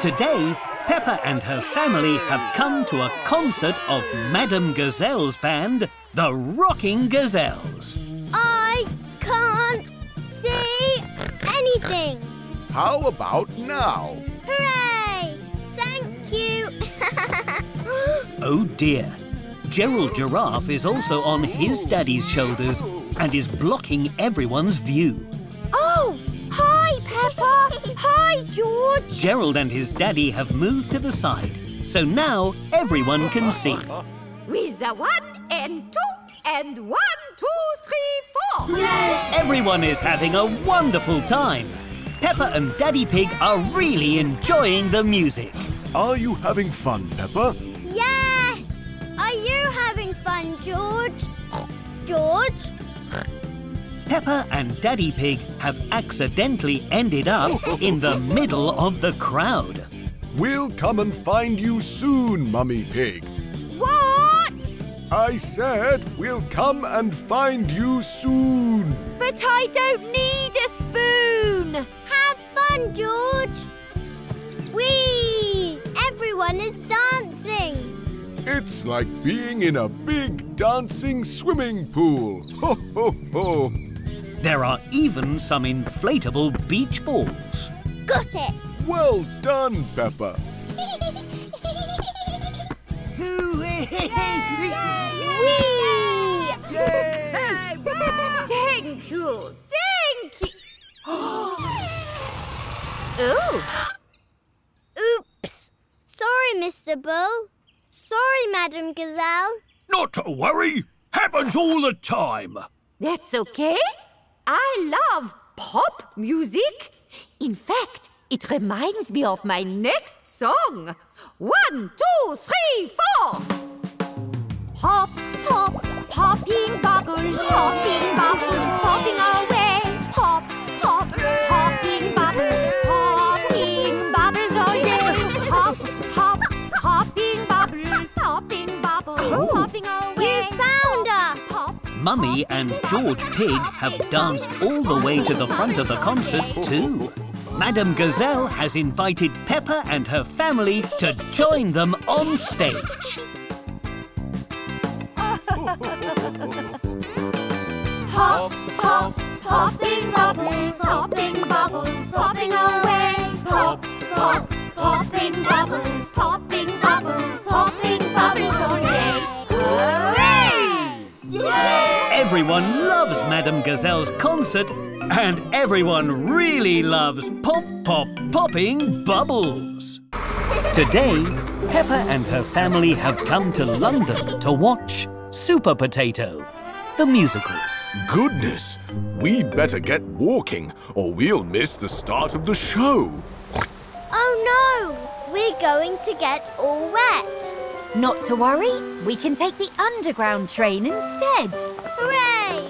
Today, Peppa and her family have come to a concert of Madame Gazelle's band, the Rocking Gazelles. I can't see anything. How about now? Hooray! Thank you. [LAUGHS] Oh dear. Gerald Giraffe is also on his daddy's shoulders and is blocking everyone's view. Oh, hi, Peppa. hi, George. Gerald and his daddy have moved to the side, so now everyone can see. With the one and two and one, two, three, four. Everyone is having a wonderful time. Peppa and Daddy Pig are really enjoying the music. Are you having fun, Peppa? yes! Are you having fun, George? George? Peppa and Daddy Pig have accidentally ended up in the middle of the crowd. We'll come and find you soon, Mummy Pig. What? I said we'll come and find you soon. But I don't need a spoon. Have fun, George! Whee! Everyone is dancing. It's like being in a big dancing swimming pool. Ho, ho, ho. There are even some inflatable beach balls. Got it. Well done, Peppa. [LAUGHS] Whee! Thank you. Thank you. [GASPS] oh. Oops. Sorry, Mr. Bull. Sorry, Madame Gazelle. Not to worry. Happens all the time. That's okay. I love pop music. In fact, it reminds me of my next song. One, two, three, four. Hop, hop, popping bubbles, popping bubbles, Mummy and George Pig have danced all the way to the front of the concert too. Madame Gazelle has invited Peppa and her family to join them on stage. [LAUGHS] Hop, hop, popping bubbles, popping bubbles, popping away. Pop, pop, popping bubbles, popping bubbles, popping bubbles all day. Hooray! Everyone loves Madame Gazelle's concert, and everyone really loves Pop Pop Popping Bubbles. Today, Peppa and her family have come to London to watch Super Potato, the musical. Goodness, we'd better get walking or we'll miss the start of the show. Oh no! We're going to get all wet. Not to worry, we can take the underground train instead. Hooray!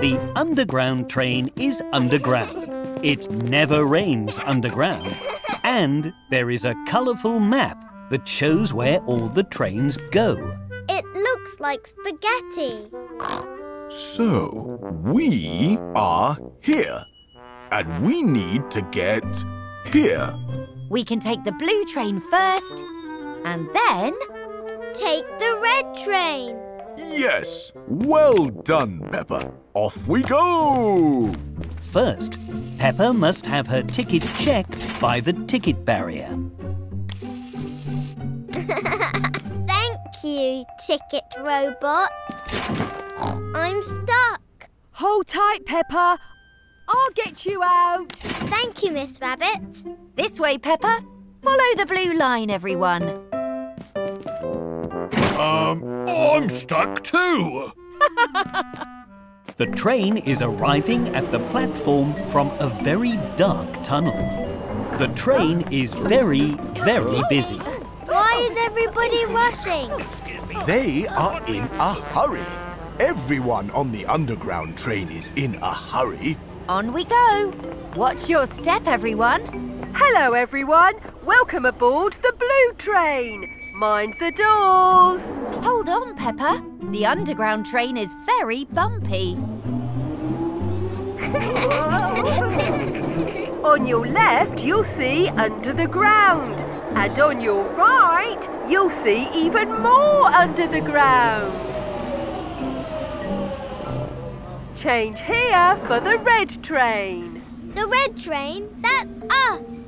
The underground train is underground. It never rains underground. And there is a colourful map that shows where all the trains go. It looks like spaghetti. So, we are here. And we need to get here. We can take the blue train first, and then Take the red train. Yes, well done, Peppa. Off we go! First, Peppa must have her ticket checked by the ticket barrier. [LAUGHS] Thank you, ticket robot. I'm stuck. Hold tight, Peppa. I'll get you out. Thank you, Miss Rabbit. this way, Peppa. Follow the blue line, everyone. Um, I'm stuck too. [LAUGHS] The train is arriving at the platform from a very dark tunnel. The train is very, very busy. Why is everybody rushing? They are in a hurry. Everyone on the underground train is in a hurry. On we go. Watch your step, everyone. Hello, everyone. Welcome aboard the blue train. Mind the doors. Hold on, Peppa. The underground train is very bumpy. [LAUGHS] On your left, you'll see under the ground. And on your right, you'll see even more under the ground. Change here for the red train. The red train, that's us.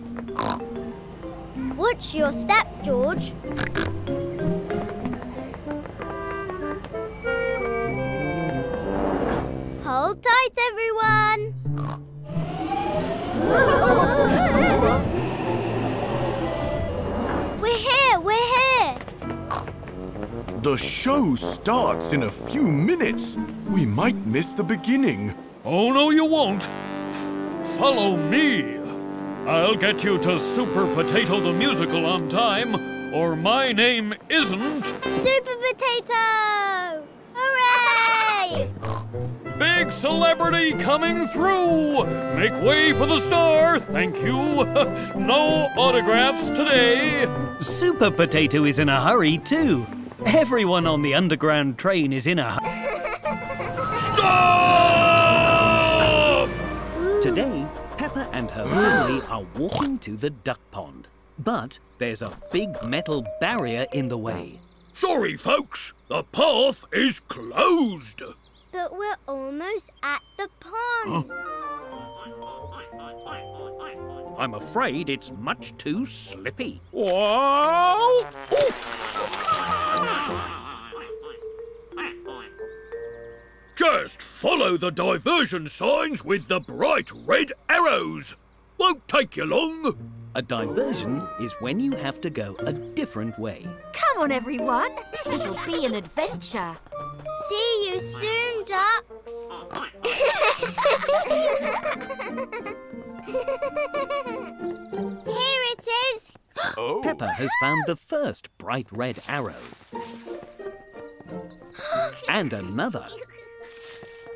Watch your step, George. Hold tight, everyone. we're here, we're here. The show starts in a few minutes. We might miss the beginning. Oh, no, you won't. Follow me. I'll get you to Super Potato the Musical on time, or my name isn't. Super Potato! Hooray! Big celebrity coming through! Make way for the star, thank you. [LAUGHS] no autographs today. Super Potato is in a hurry too. Everyone on the underground train is in a hurry. Stop! Today, Peppa and her family are walking to the duck pond. But there's a big metal barrier in the way. Sorry, folks, the path is closed. But we're almost at the pond. I'm afraid it's much too slippy. Whoa! Just follow the diversion signs with the bright red arrows. Won't take you long. A diversion is when you have to go a different way. Come on, everyone. It'll be an adventure. See you soon, ducks. Here it is. Oh, Peppa has found the first bright red arrow. And another.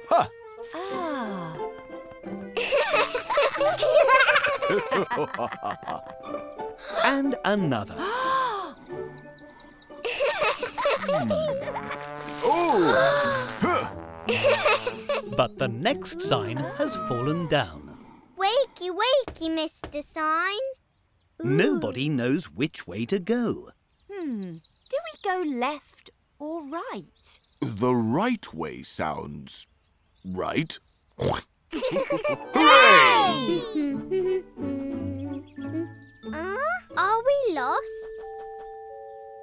ha! Ah. And another. [LAUGHS] Oh! But the next sign has fallen down. We're Wakey, wakey, Mr. Sign. Nobody knows which way to go. Hmm. Do we go left or right? The right way sounds right. Hooray! uh, are we lost?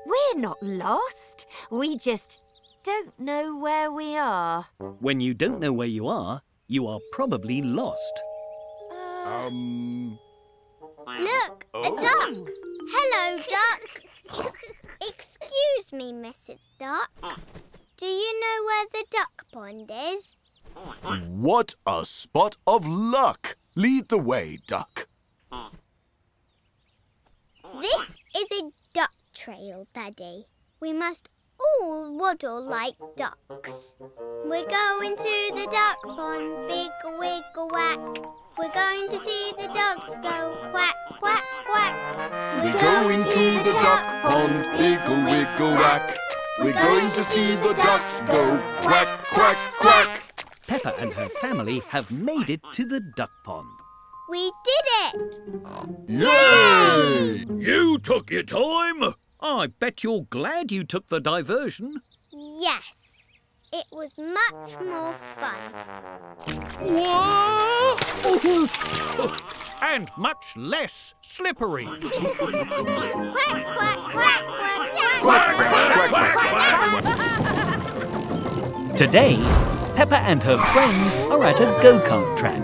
We're not lost. We just don't know where we are. When you don't know where you are, you are probably lost. Um. Look, a Oh. duck. Hello, duck. [LAUGHS] Excuse me, Mrs. Duck. Do you know where the duck pond is? What a spot of luck! Lead the way, duck. This is a duck trail, Daddy. We must all waddle like ducks. We're going to the duck pond, big wiggle whack. We're going to see the ducks go quack, quack, quack. We're going to the duck pond, wiggle, wiggle, whack. We're going to see the ducks go quack, quack, quack. Peppa and her family have made it to the duck pond. We did it! Yay! You took your time. I bet you're glad you took the diversion. Yes, it was much more fun. Whoa! and much less slippery. Quack, quack, quack, quack, quack. Quack, quack, quack, quack. Today, Peppa and her friends are at a go-kart track.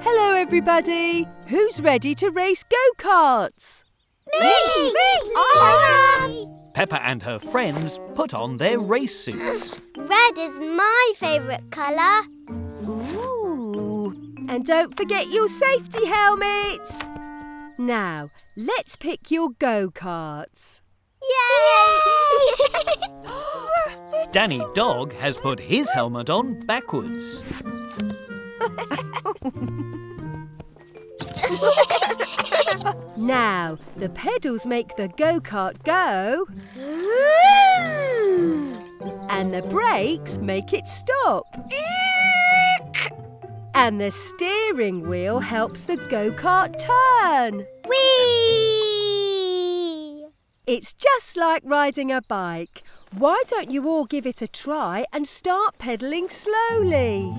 Hello, everybody. Who's ready to race go-karts? Me! Me! Peppa and her friends put on their race suits. Red is my favourite colour. Ooh. And don't forget your safety helmets. Now, let's pick your go-karts. Yay! [LAUGHS] Danny Dog has put his helmet on backwards. Now, the pedals make the go-kart go and the brakes make it stop. And the steering wheel helps the go-kart turn. Whee! It's just like riding a bike. Why don't you all give it a try and start pedalling slowly?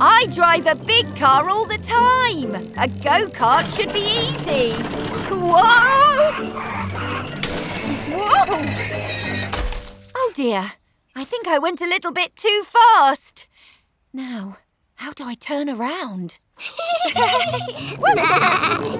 I drive a big car all the time. A go-kart should be easy. Whoa! Whoa! Oh dear, I think I went a little bit too fast. Now, how do I turn around? [LAUGHS] [LAUGHS]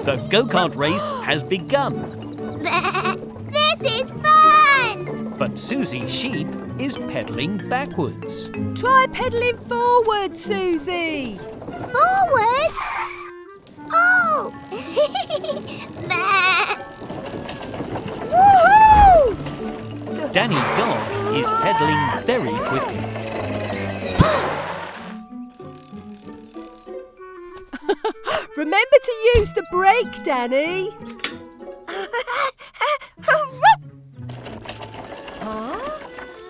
The go-kart race has begun, this is fun! but Susie Sheep is pedaling backwards. Try pedalling forward, Susie. Forward! Oh! [LAUGHS] Woohoo! Danny Dog is pedaling very quickly. [LAUGHS] Remember to use the brake, Danny. Huh?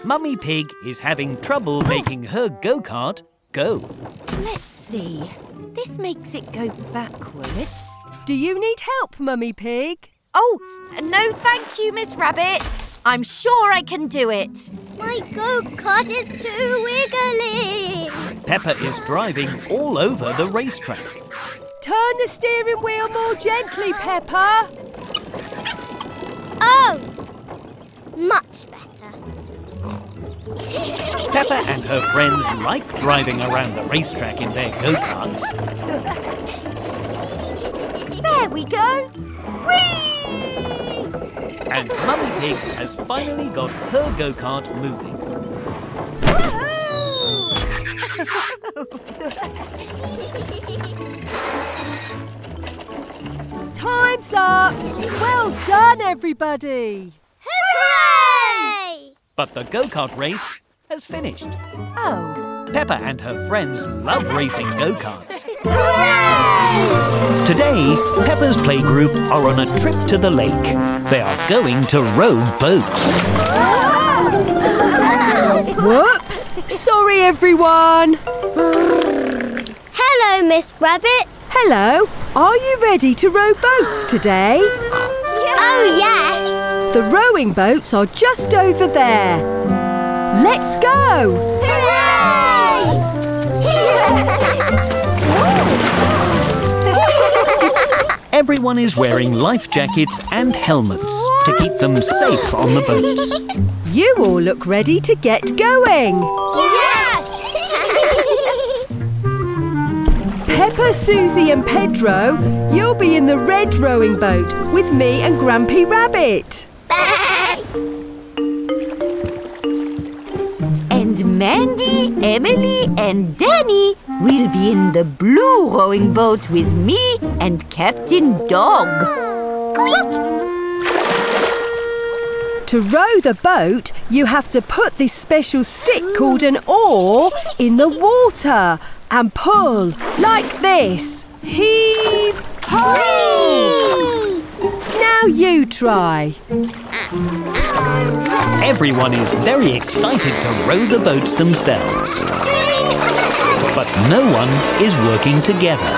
Mummy Pig is having trouble oh. making her go-kart go. Let's see. This makes it go backwards. Do you need help, Mummy Pig? Oh, no thank you, Miss Rabbit. I'm sure I can do it. My go-kart is too wiggly! Peppa is driving all over the racetrack. Turn the steering wheel more gently, Peppa. Oh! Much better. Peppa and her friends like driving around the racetrack in their go-karts. There we go. Whee! And Mummy Pig has finally got her go-kart moving. [LAUGHS] Time's up. Well done, everybody. Hooray! But the go-kart race has finished. Oh, Peppa and her friends love racing go-karts. Hooray! Today, Peppa's playgroup are on a trip to the lake. They are going to row boats. [LAUGHS] Whoops. Sorry, everyone. Hello, Hello, Miss Rabbit. Hello. Are you ready to row boats today? Oh, yes. The rowing boats are just over there. Let's go. Everyone is wearing life jackets and helmets to keep them safe on the boats. You all look ready to get going. Yes! Peppa, Susie and Pedro, you'll be in the red rowing boat with me and Grampy Rabbit. And Mandy, Emily, and Danny will be in the blue rowing boat with me and Captain Dog. To row the boat, you have to put this special stick called an oar in the water and pull like this. Heave ho! Now you try. Everyone is very excited to row the boats themselves. But no one is working together.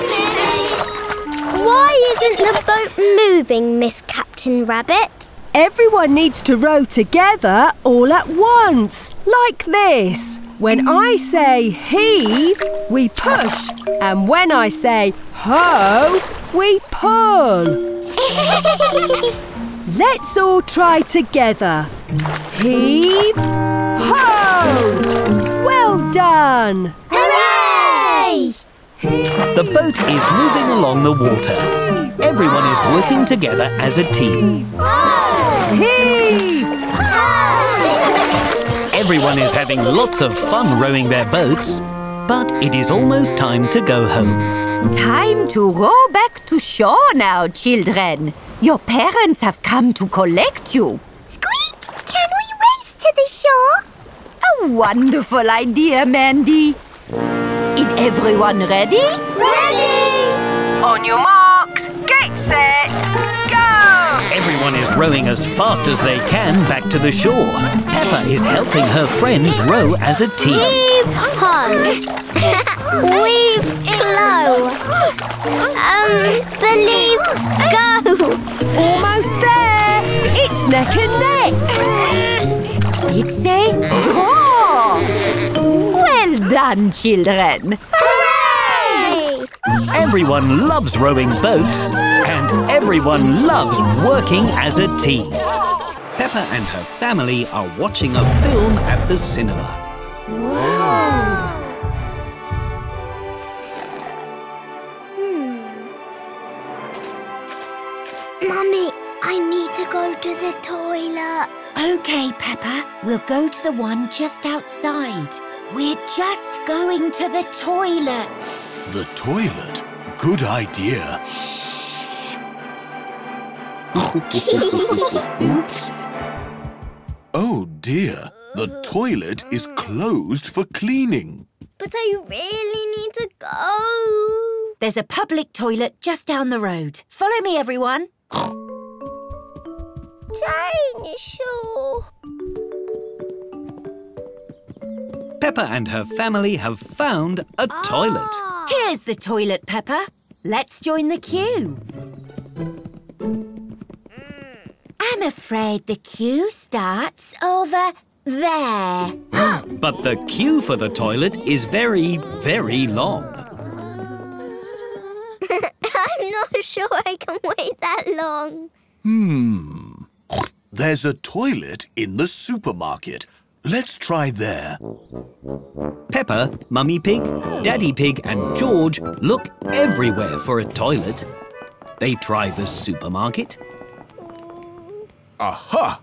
Why isn't the boat moving, Miss Captain Rabbit? Everyone needs to row together all at once, like this. When I say heave, we push. And when I say ho, we pull. [LAUGHS] Let's all try together. Heave, ho! Well done! Hooray! The boat is moving along the water. Everyone is working together as a team. Heave! Everyone is having lots of fun rowing their boats. But it is almost time to go home. Time to row back to shore now, children. Your parents have come to collect you. Squeak! Can we race to the shore? A wonderful idea, Mandy. Is everyone ready? Ready! On your marks, get set, go! Everyone is rowing as fast as they can back to the shore. Peppa is helping her friends row as a team. Heave ho. Weave [LAUGHS] clo. Um, believe go. Almost there! It's neck and neck! It's a draw. Well done, children. Hooray! Everyone loves rowing boats, and everyone loves working as a team. Peppa and her family are watching a film at the cinema. Hmm. Mummy, I need to go to the toilet. Okay, Peppa, we'll go to the one just outside. We're just going to the toilet. The toilet? Good idea. Oops. Oh dear, the toilet is closed for cleaning. But I really need to go. There's a public toilet just down the road. Follow me, everyone. Dinosaur. Peppa and her family have found a toilet. Here's the toilet, Peppa. Let's join the queue. I'm afraid the queue starts over there. [GASPS] But the queue for the toilet is very, very long. [LAUGHS] I'm not sure I can wait that long. Hmm. There's a toilet in the supermarket. Let's try there. Peppa, Mummy Pig, Daddy Pig and George look everywhere for a toilet. They try the supermarket, Aha!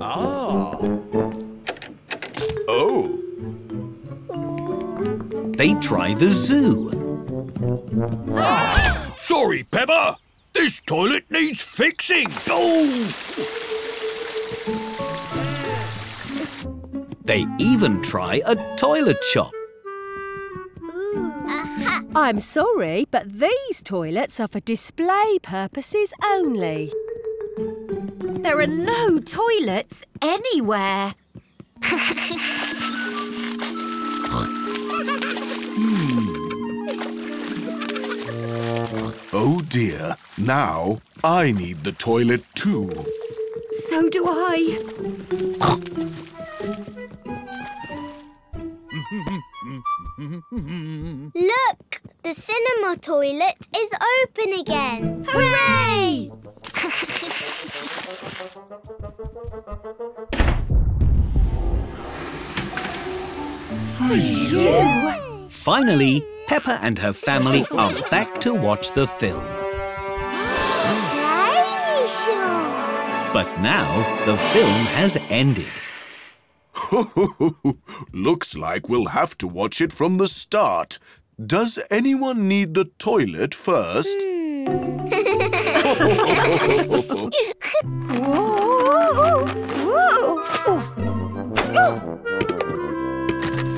Ah. Oh, they try the zoo. Sorry, Peppa. This toilet needs fixing. Oh! They even try a toilet shop. I'm sorry, but these toilets are for display purposes only. There are no toilets anywhere. hmm. [LAUGHS] Oh dear, now I need the toilet too. So do I. [LAUGHS] Look, the cinema toilet is open again. Hooray! Finally, Peppa and her family are back to watch the film. [GASPS] But now the film has ended. [LAUGHS] Looks like we'll have to watch it from the start. Does anyone need the toilet first? Whoa! Whoa! Oof.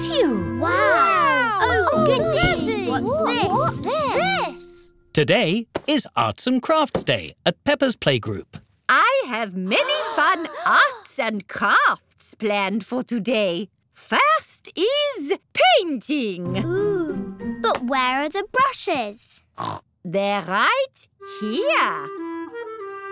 Phew! Wow! Oh, goody! What's this? This? Today is Arts and Crafts Day at Peppa's Playgroup. I have many fun arts and crafts planned for today. First is painting. Ooh. But where are the brushes? [GASPS] They're right here.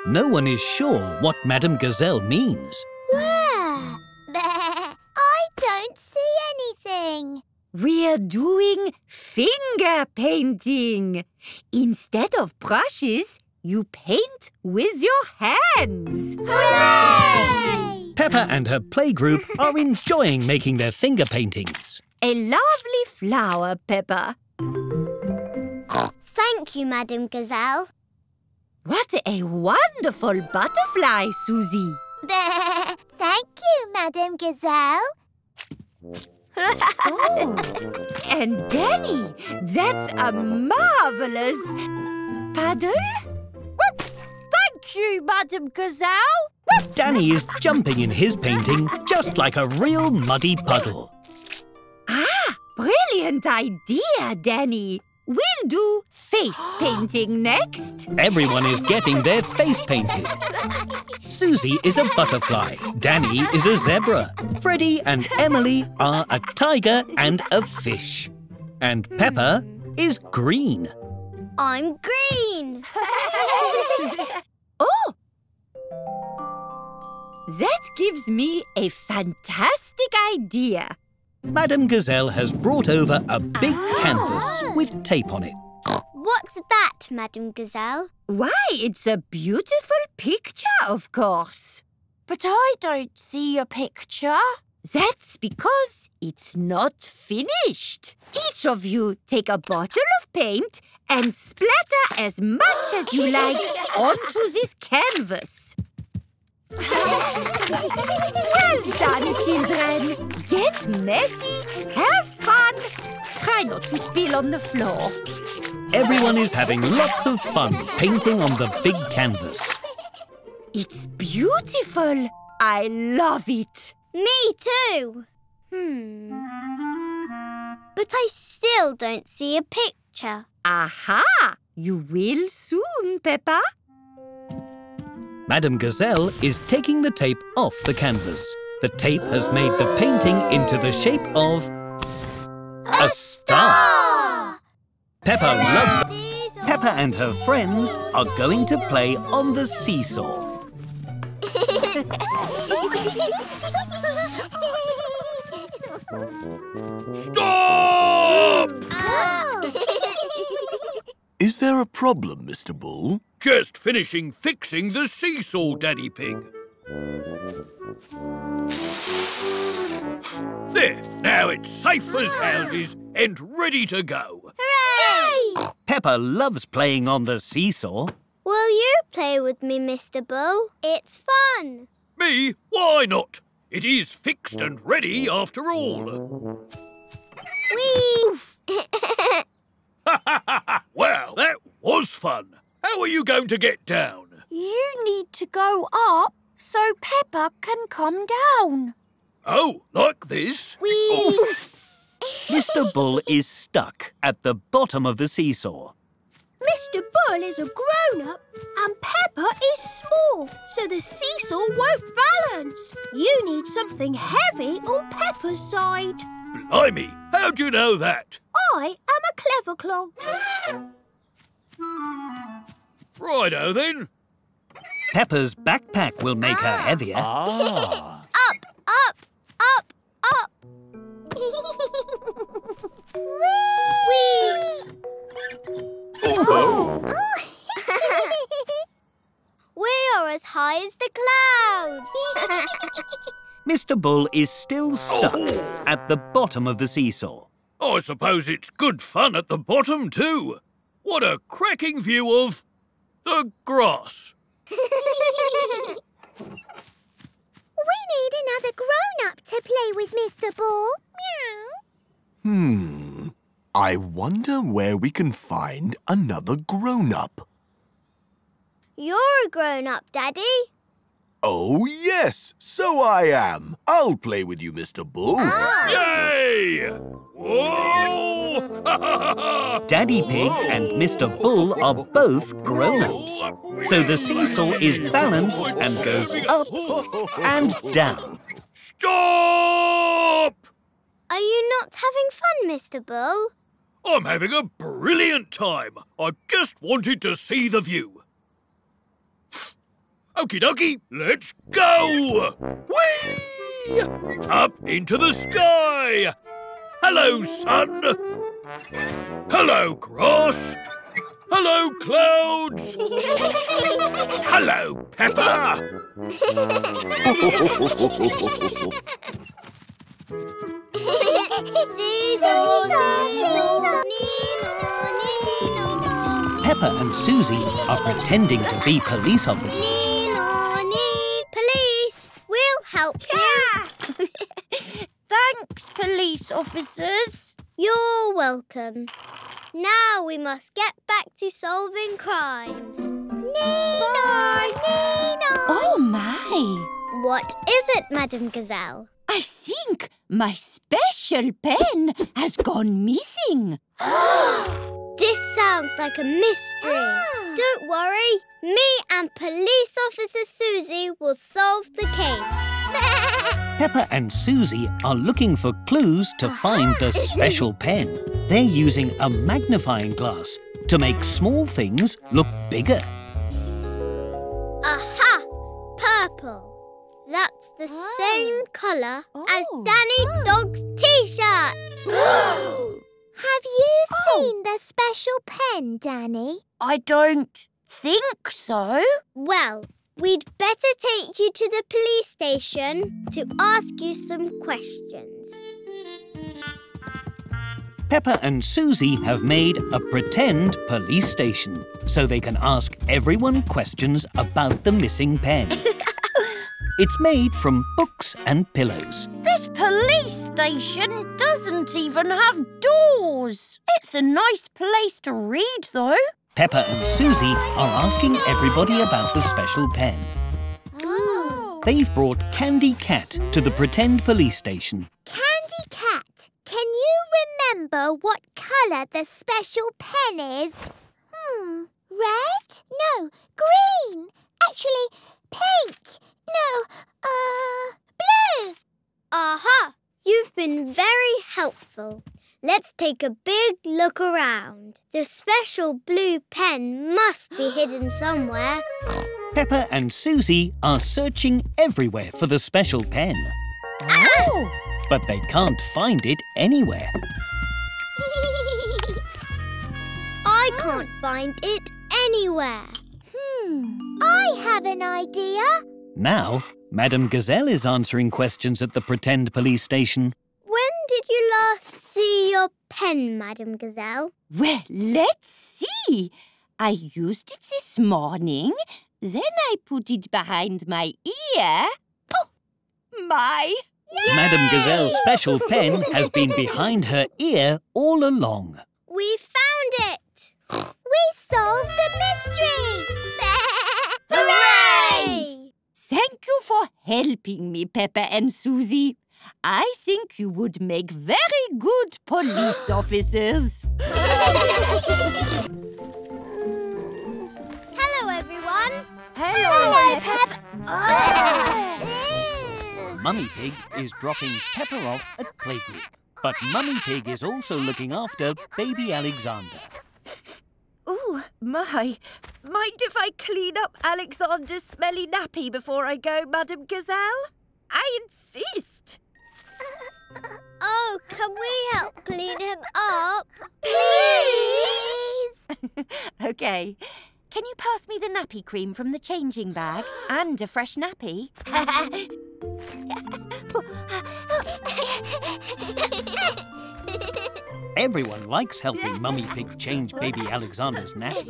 No one is sure what Madame Gazelle means. Where? [LAUGHS] I don't see anything. We're doing finger painting. Instead of brushes, you paint with your hands. Hooray! Peppa and her playgroup [LAUGHS] are enjoying making their finger paintings. A lovely flower, Peppa. Thank you, Madame Gazelle. What a wonderful butterfly, Susie. Thank you, Madame Gazelle. [LAUGHS] Oh. And Danny, that's a marvelous paddle. Thank you, Madame Gazelle. Danny is jumping in his painting just like a real muddy puddle. Ah, brilliant idea, Danny. We'll do face [GASPS] painting next. Everyone is getting their face painted. Susie is a butterfly. Danny is a zebra. Freddie and Emily are a tiger and a fish. And Peppa is green. I'm green. [LAUGHS] Oh! That gives me a fantastic idea. Madame Gazelle has brought over a big ah. canvas with tape on it. What's that, Madame Gazelle? Why, it's a beautiful picture, of course. But I don't see a picture. That's because it's not finished. Each of you take a bottle of paint and splatter as much as you like [LAUGHS] onto this canvas. Well done, children. Get messy, have fun. Try not to spill on the floor. Everyone is having lots of fun painting on the big canvas. It's beautiful. I love it. Me too. Hmm. But I still don't see a picture. Aha! You will soon, Peppa. Madame Gazelle is taking the tape off the canvas. The tape has made the painting into the shape of a star. Peppa loves Seesaw. Peppa and her friends are going to play on the seesaw. [LAUGHS] Stop! Ah. [LAUGHS] Is there a problem, Mr. Bull? Just finishing fixing the seesaw, Daddy Pig. There, now it's safe as houses and ready to go. Hooray! Peppa loves playing on the seesaw. Will you play with me, Mr. Bull? It's fun. Me? Why not? It is fixed and ready after all. Whee! [LAUGHS] well, that was fun. How are you going to get down? You need to go up so Peppa can come down. Oh, like this? Whee! Mr. Bull is stuck at the bottom of the seesaw. Mr. Bull is a grown-up and Peppa is small, so the seesaw won't balance. You need something heavy on Peppa's side. Blimey, how do you know that? I am a clever clogs. Righto then. Peppa's backpack will make her heavier. Ah. Up, up, up, up. Whee! Oh. [LAUGHS] we are as high as the clouds. [LAUGHS] Mr. Bull is still stuck at the bottom of the seesaw. I suppose it's good fun at the bottom too. What a cracking view of the grass. [LAUGHS] we need another grown-up to play with, Mr. Bull. Meow. Hmm. I wonder where we can find another grown-up. You're a grown-up, Daddy. Oh, yes, so I am. I'll play with you, Mr. Bull. Ah. Yay! Whoa! [LAUGHS] Daddy Pig and Mr. Bull are both grown-ups. So the seesaw is balanced and goes up and down. Stop! Are you not having fun, Mr. Bull? I'm having a brilliant time. I just wanted to see the view. Okie dokie, let's go! Whee! Up into the sky! Hello, sun! Hello, grass! Hello, clouds! [LAUGHS] Hello, Peppa! [LAUGHS] Seesaw, seesaw, Nino, Nino. Peppa and Susie are pretending to be police officers. You. [LAUGHS] Thanks, police officers. You're welcome. Now we must get back to solving crimes. Nino, Nino. Oh, my. What is it, Madame Gazelle? I think my special pen has gone missing. [GASPS] This sounds like a mystery. Ah. Don't worry, me and Police Officer Susie will solve the case. Peppa and Susie are looking for clues to find the [LAUGHS] special pen. They're using a magnifying glass to make small things look bigger. Aha! Purple. That's the oh. same colour as Oh. Danny oh. Dog's t-shirt. [GASPS] Have you oh. seen the special pen, Danny? I don't think so. Well, we'd better take you to the police station to ask you some questions. Peppa and Susie have made a pretend police station so they can ask everyone questions about the missing pen. [LAUGHS] it's made from books and pillows. This police station doesn't even have doors. It's a nice place to read, though. Peppa and Susie are asking everybody about the special pen. Oh. They've brought Candy Cat to the pretend police station. Candy Cat, can you remember what colour the special pen is? Hmm, red? No, green. Actually, pink. No, uh, blue. Aha! You've been very helpful. Let's take a big look around. The special blue pen must be hidden somewhere. Peppa and Susie are searching everywhere for the special pen, Oh! but they can't find it anywhere. [LAUGHS] I can't find it anywhere. Hmm, I have an idea. Now, Madame Gazelle is answering questions at the pretend police station. When did you last see your pen, Madame Gazelle? Well, let's see. I used it this morning. Then I put it behind my ear. Oh, my! Madame Gazelle's special [LAUGHS] pen has been behind her ear all along. We found it! We solved the mystery! [LAUGHS] Hooray! Thank you for helping me, Peppa and Susie. I think you would make very good police [GASPS] officers. Hello, everyone. Hello, Pep. Mummy Pig is dropping Peppa off at playgroup. But Mummy Pig is also looking after baby Alexander. Oh, my. mind if I clean up Alexander's smelly nappy before I go, Madame Gazelle? I insist. Oh, can we help clean him up? [LAUGHS] Please! OK. Can you pass me the nappy cream from the changing bag and a fresh nappy? [LAUGHS] Everyone likes helping Mummy Pig change baby Alexander's nappy.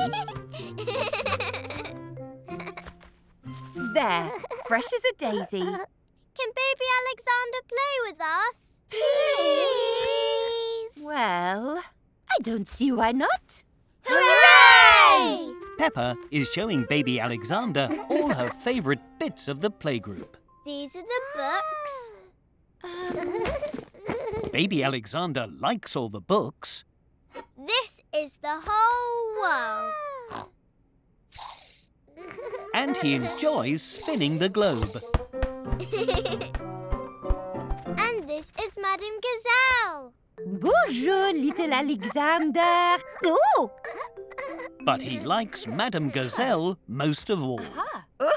There, fresh as a daisy. Can baby Alexander play with us? Please. Well, I don't see why not. Hooray! Peppa is showing baby Alexander all her favourite bits of the playgroup. These are the books. [LAUGHS] Baby Alexander likes all the books. This is the whole world. and he enjoys spinning the globe. [LAUGHS] and this is Madame Gazelle. Bonjour, little Alexander. Oh! But he likes Madame Gazelle most of all. [LAUGHS]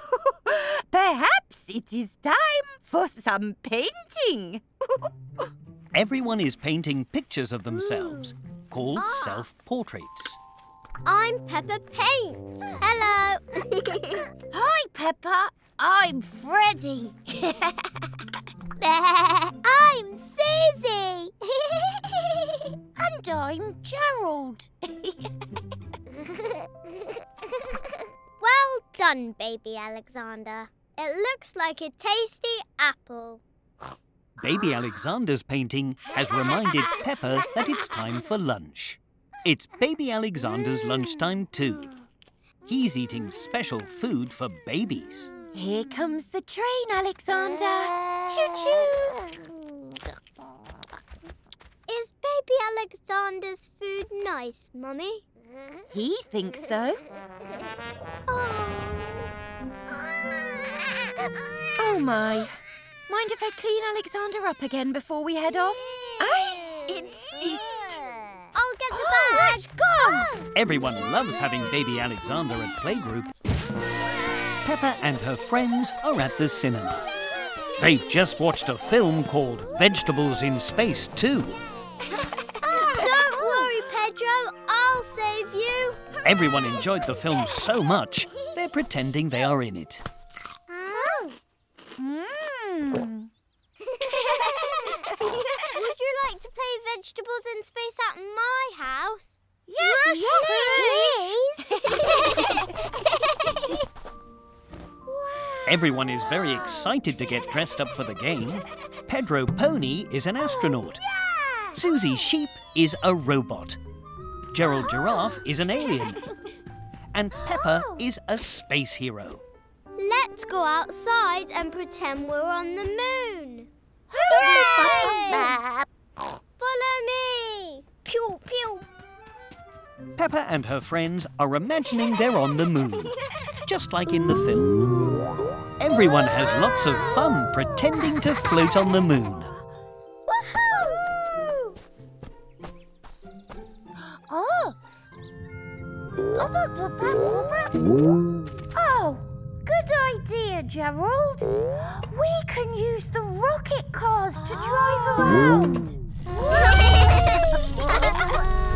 Perhaps it is time for some painting. [LAUGHS] Everyone is painting pictures of themselves, called ah. self-portraits. I'm Peppa Paint. Hello. Hi, Peppa. I'm Freddy. [LAUGHS] I'm Susie. [LAUGHS] and I'm Gerald. [LAUGHS] well done, baby Alexander. It looks like a tasty apple. Baby Alexander's painting has reminded Peppa that it's time for lunch. It's Baby Alexander's lunchtime too. He's eating special food for babies. Here comes the train, Alexander. Choo-choo. Is baby Alexander's food nice, Mummy? He thinks so. Oh. oh my. Mind if I clean Alexander up again before we head off? I insist. I'll get the Oh, bag. let's go! Oh. Everyone loves having baby Alexander at playgroup. Peppa and her friends are at the cinema. They've just watched a film called Vegetables in Space too. [LAUGHS] Don't worry, Pedro. I'll save you. Everyone enjoyed the film so much, they're pretending they are in it. Oh. Mm. [LAUGHS] Would you like to play vegetables in space at my house? Yes, please. [LAUGHS] Everyone is very excited to get dressed up for the game. Pedro Pony is an astronaut. Susie Sheep is a robot. Gerald Giraffe is an alien. And Peppa is a space hero. Let's go outside and pretend we're on the moon. Hooray! Follow me. Pew, pew. Peppa and her friends are imagining they're on the moon, just like in the film. Everyone has lots of fun pretending to float on the moon. Woohoo! Oh. Oh, good idea, Gerald. We can use the rocket cars to drive around. [LAUGHS]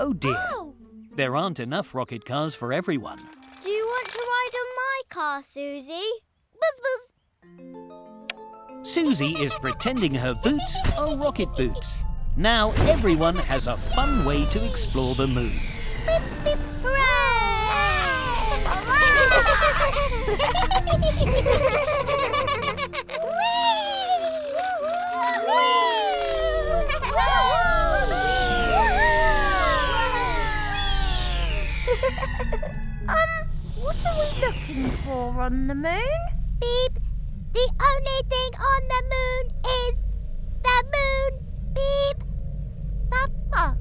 Oh dear, there aren't enough rocket cars for everyone. Do you want to ride on my car, Susie? Buzz buzz. Susie is pretending her boots are rocket boots. Now everyone has a fun way to explore the moon. [LAUGHS] [LAUGHS] [LAUGHS] Um, what are we looking for on the moon? Beep. The only thing on the moon is the moon. Beep. Papa.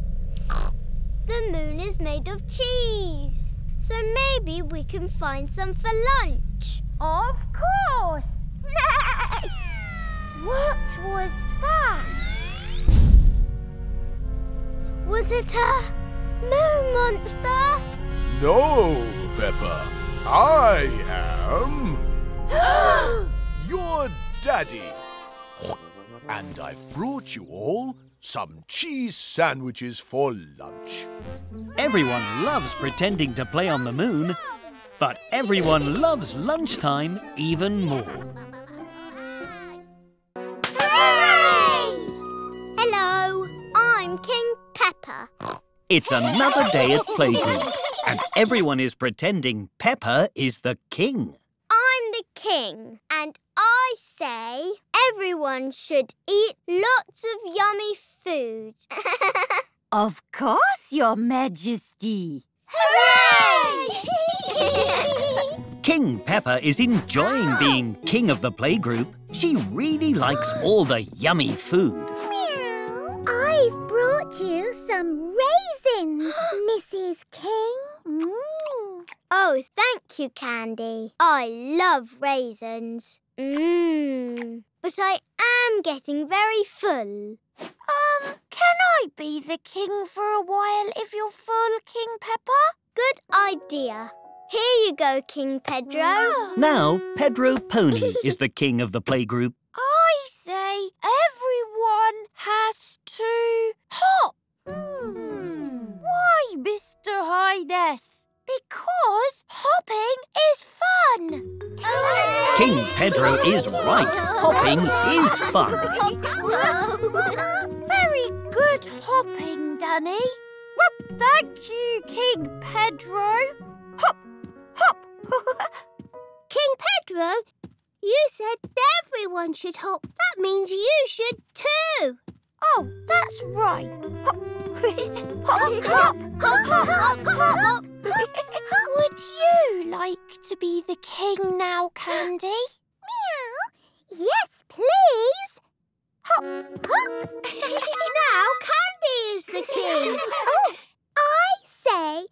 The moon is made of cheese. So maybe we can find some for lunch. Of course. [LAUGHS] what was that? Was it a moon monster? No, Peppa. I am [GASPS] your daddy. And I've brought you all some cheese sandwiches for lunch. Everyone loves pretending to play on the moon, but everyone loves lunchtime even more. Hello, I'm King Peppa. It's another day at playgroup, and everyone is pretending Peppa is the king. I'm the king, and I say everyone should eat lots of yummy food. [LAUGHS] Of course, Your Majesty. Hooray! [LAUGHS] King Peppa is enjoying being king of the playgroup. She really likes all the yummy food. I've brought you some raisins, [GASPS] Mrs. King. Oh, thank you, Candy. I love raisins. Mmm. But I am getting very full. Um, can I be the king for a while if you're full, King Peppa? Good idea. Here you go, King Pedro. Now, Pedro Pony is the king of the playgroup. I say everyone has to hop. Why, Mr. Highness? Because hopping is fun. King Pedro is right. Hopping is fun. [LAUGHS] Very good hopping, Danny. Well, thank you, King Pedro. Hop, hop. [LAUGHS] King Pedro, you said everyone should hop. That means you should too. oh, that's right. Hop, hop, [LAUGHS] hop, hop, hop, hop, hop. [LAUGHS] Would you like to be the king now, Candy? Meow. Yes, please. Hop, hop. [LAUGHS] now Candy is the king. oh, I say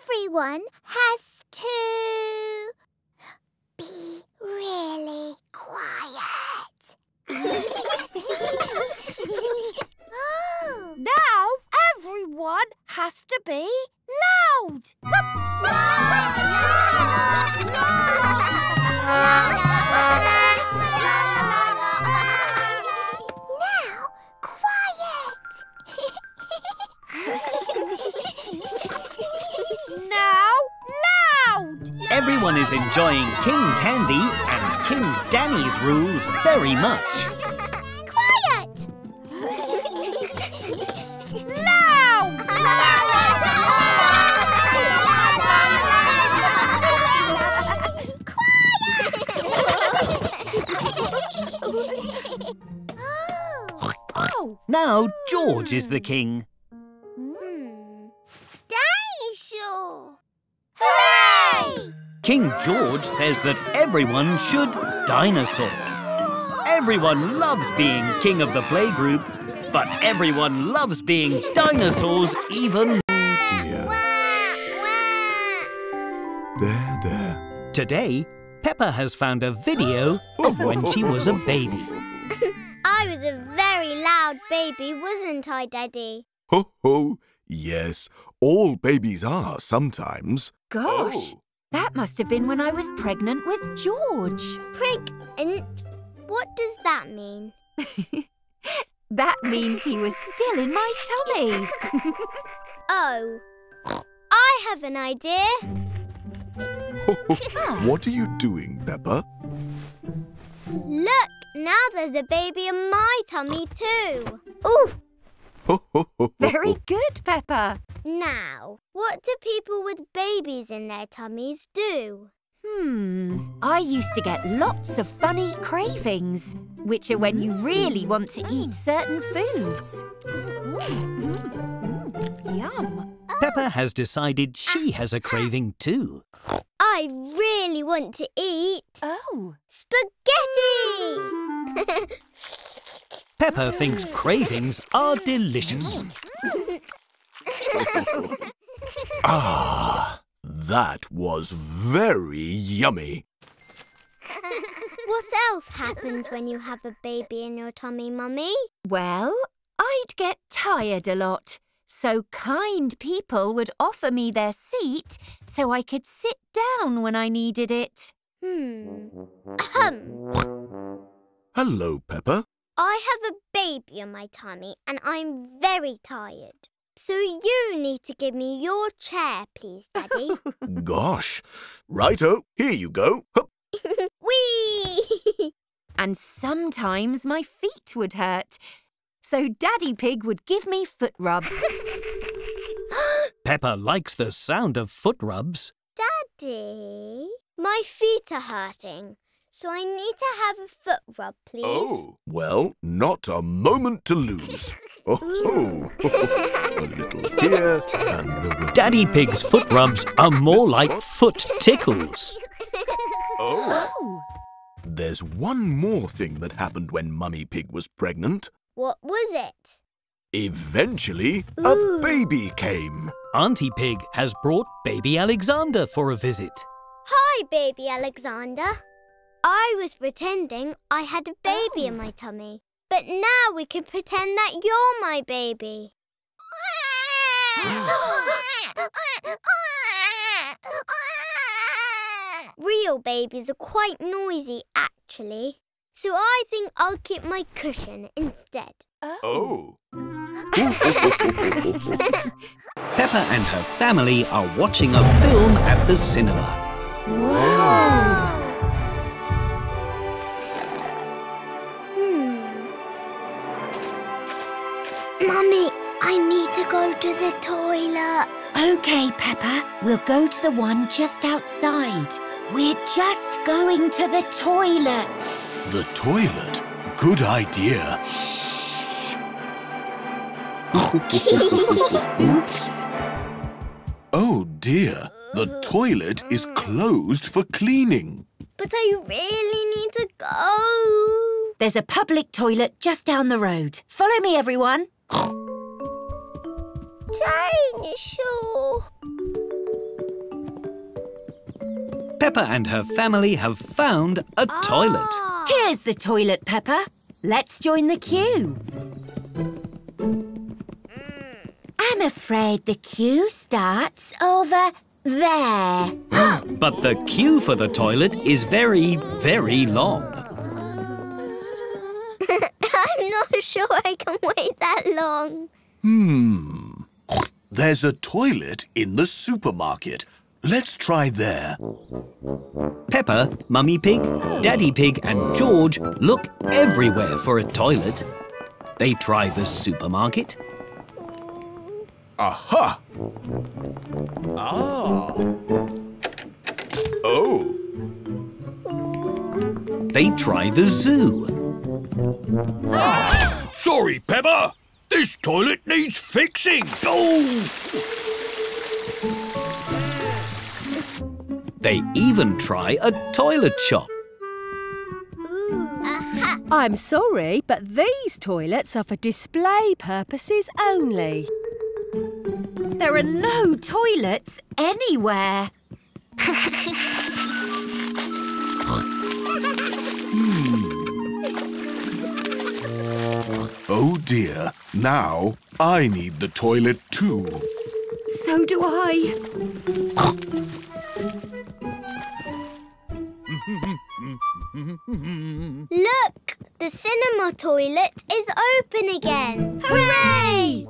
everyone has to be really quiet. oh. [LAUGHS] Now everyone has to be loud. Now, quiet. Now loud. Everyone is enjoying King Candy and King Danny's rules very much. [LAUGHS] quiet. Oh, Now George is the king. King George says that everyone should dinosaur. Everyone loves being king of the playgroup, but everyone loves being dinosaurs even Dear. There, there. Today, Peppa has found a video of when she was a baby. [LAUGHS] I was a very loud baby, wasn't I, Daddy? Ho, ho. Yes, all babies are sometimes. Gosh, Oh. That must have been when I was pregnant with George. Pregnant? What does that mean? [LAUGHS] That means he was still in my tummy. [LAUGHS] Oh, I have an idea. Ho, [LAUGHS] ho. What are you doing, Peppa? Look, now there's a baby in my tummy too. Ooh, [LAUGHS] Very good, Peppa. now, what do people with babies in their tummies do? Hmm. I used to get lots of funny cravings, which are when you really want to eat certain foods. Mm, Yum. Peppa has decided she has a craving too. I really want to eat Oh. spaghetti. [LAUGHS] Peppa thinks cravings are delicious. [LAUGHS] Ah, that was very yummy. what else happens when you have a baby in your tummy, Mummy? Well, I'd get tired a lot, So kind people would offer me their seat so I could sit down when I needed it. Hmm. Ahem. Hello, Peppa. I have a baby on my tummy and I'm very tired. So you need to give me your chair, please, Daddy. [LAUGHS] Gosh. Righto, here you go. Hup. [LAUGHS] Whee! [LAUGHS] And sometimes my feet would hurt. So Daddy Pig would give me foot rubs. [GASPS] Peppa likes the sound of foot rubs. Daddy, my feet are hurting. So I need to have a foot rub, please. Oh, well, not a moment to lose. [LAUGHS] Oh, oh. a little here and a little. Daddy Pig's foot rubs are more like foot tickles. [LAUGHS] Oh. oh. There's one more thing that happened when Mummy Pig was pregnant. What was it? Eventually, a baby came. Auntie Pig has brought baby Alexander for a visit. Hi, baby Alexander. I was pretending I had a baby in my tummy. But now we can pretend that you're my baby. Real babies are quite noisy, actually. So I think I'll keep my cushion instead. Oh. [LAUGHS] Peppa and her family are watching a film at the cinema. Hmm. Mummy, I need to go to the toilet. OK, Peppa, we'll go to the one just outside. We're just going to the toilet. The toilet? Good idea. [LAUGHS] Oops. Oh dear, the toilet is closed for cleaning. But I really need to go. There's a public toilet just down the road. Follow me, everyone. Dinosaur. Peppa and her family have found a toilet. Ah. Here's the toilet, Peppa. Let's join the queue. I'm afraid the queue starts over there. [GASPS] But the queue for the toilet is very, very long. I'm not [LAUGHS] sure I can wait that long. Hmm. There's a toilet in the supermarket. Let's try there. Peppa, Mummy Pig, Daddy Pig, and George look everywhere for a toilet. They try the supermarket, Aha! Ah! Oh! they try the zoo, Sorry, Peppa. This toilet needs fixing. Oh! they even try a toilet shop. I'm sorry, but these toilets are for display purposes only. There are no toilets anywhere. [LAUGHS] Oh dear. Now I need the toilet too. So do I. Look, the cinema toilet is open again. Hooray!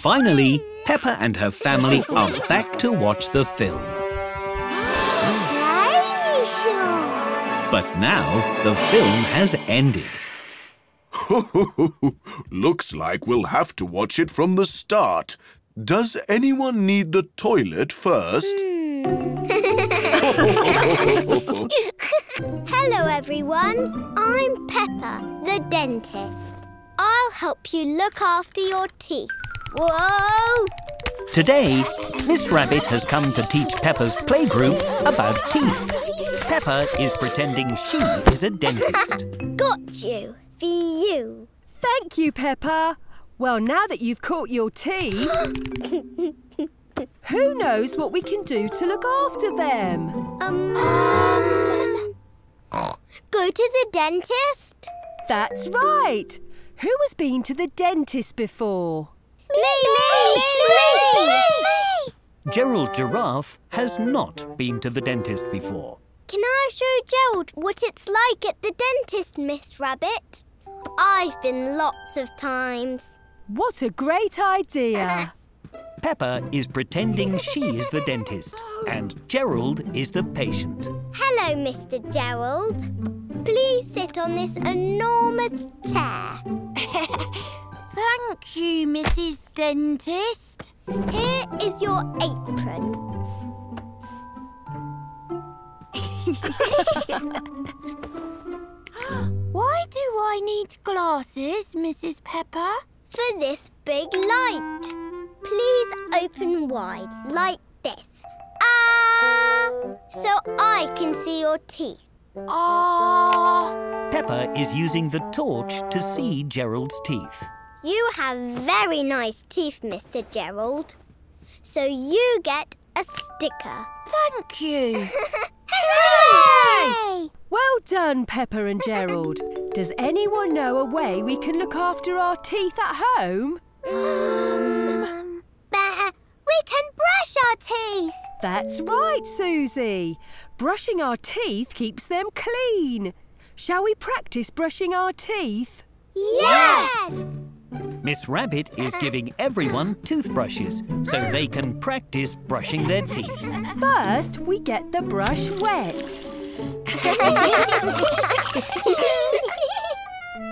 Finally, Peppa and her family are back to watch the film. Dinosaur. [GASPS] But now the film has ended. [LAUGHS] Looks like we'll have to watch it from the start. Does anyone need the toilet first? Hmm. [LAUGHS] [LAUGHS] Hello, everyone. I'm Peppa, the dentist. I'll help you look after your teeth. Whoa! Today, Miss Rabbit has come to teach Peppa's playgroup about teeth. Peppa is pretending she is a dentist. [LAUGHS] Got you. For you. Thank you, Peppa. Well, now that you've caught your teeth, [LAUGHS] who knows what we can do to look after them? Um, Go to the dentist? That's right. Who has been to the dentist before? Me, me, me, me, Gerald Giraffe has not been to the dentist before. Can I show Gerald what it's like at the dentist, Miss Rabbit? I've been lots of times. What a great idea! [LAUGHS] Peppa is pretending she is the dentist and Gerald is the patient. Hello, Mr. Gerald. Please sit on this enormous chair. [LAUGHS] Thank you, Mrs. Dentist. Here is your apron. [LAUGHS] Why do I need glasses, Mrs. Peppa? For this big light. Please open wide, like this. Ah! So I can see your teeth. Ah, Peppa is using the torch to see Gerald's teeth. You have very nice teeth, Mr. Gerald. So you get a sticker. thank you. [LAUGHS] Hooray! Well done, Peppa and Gerald. Does anyone know a way we can look after our teeth at home? Um, but we can brush our teeth. That's right, Susie. Brushing our teeth keeps them clean. Shall we practice brushing our teeth? Yes! Miss Rabbit is giving everyone toothbrushes so they can practice brushing their teeth. First, we get the brush wet.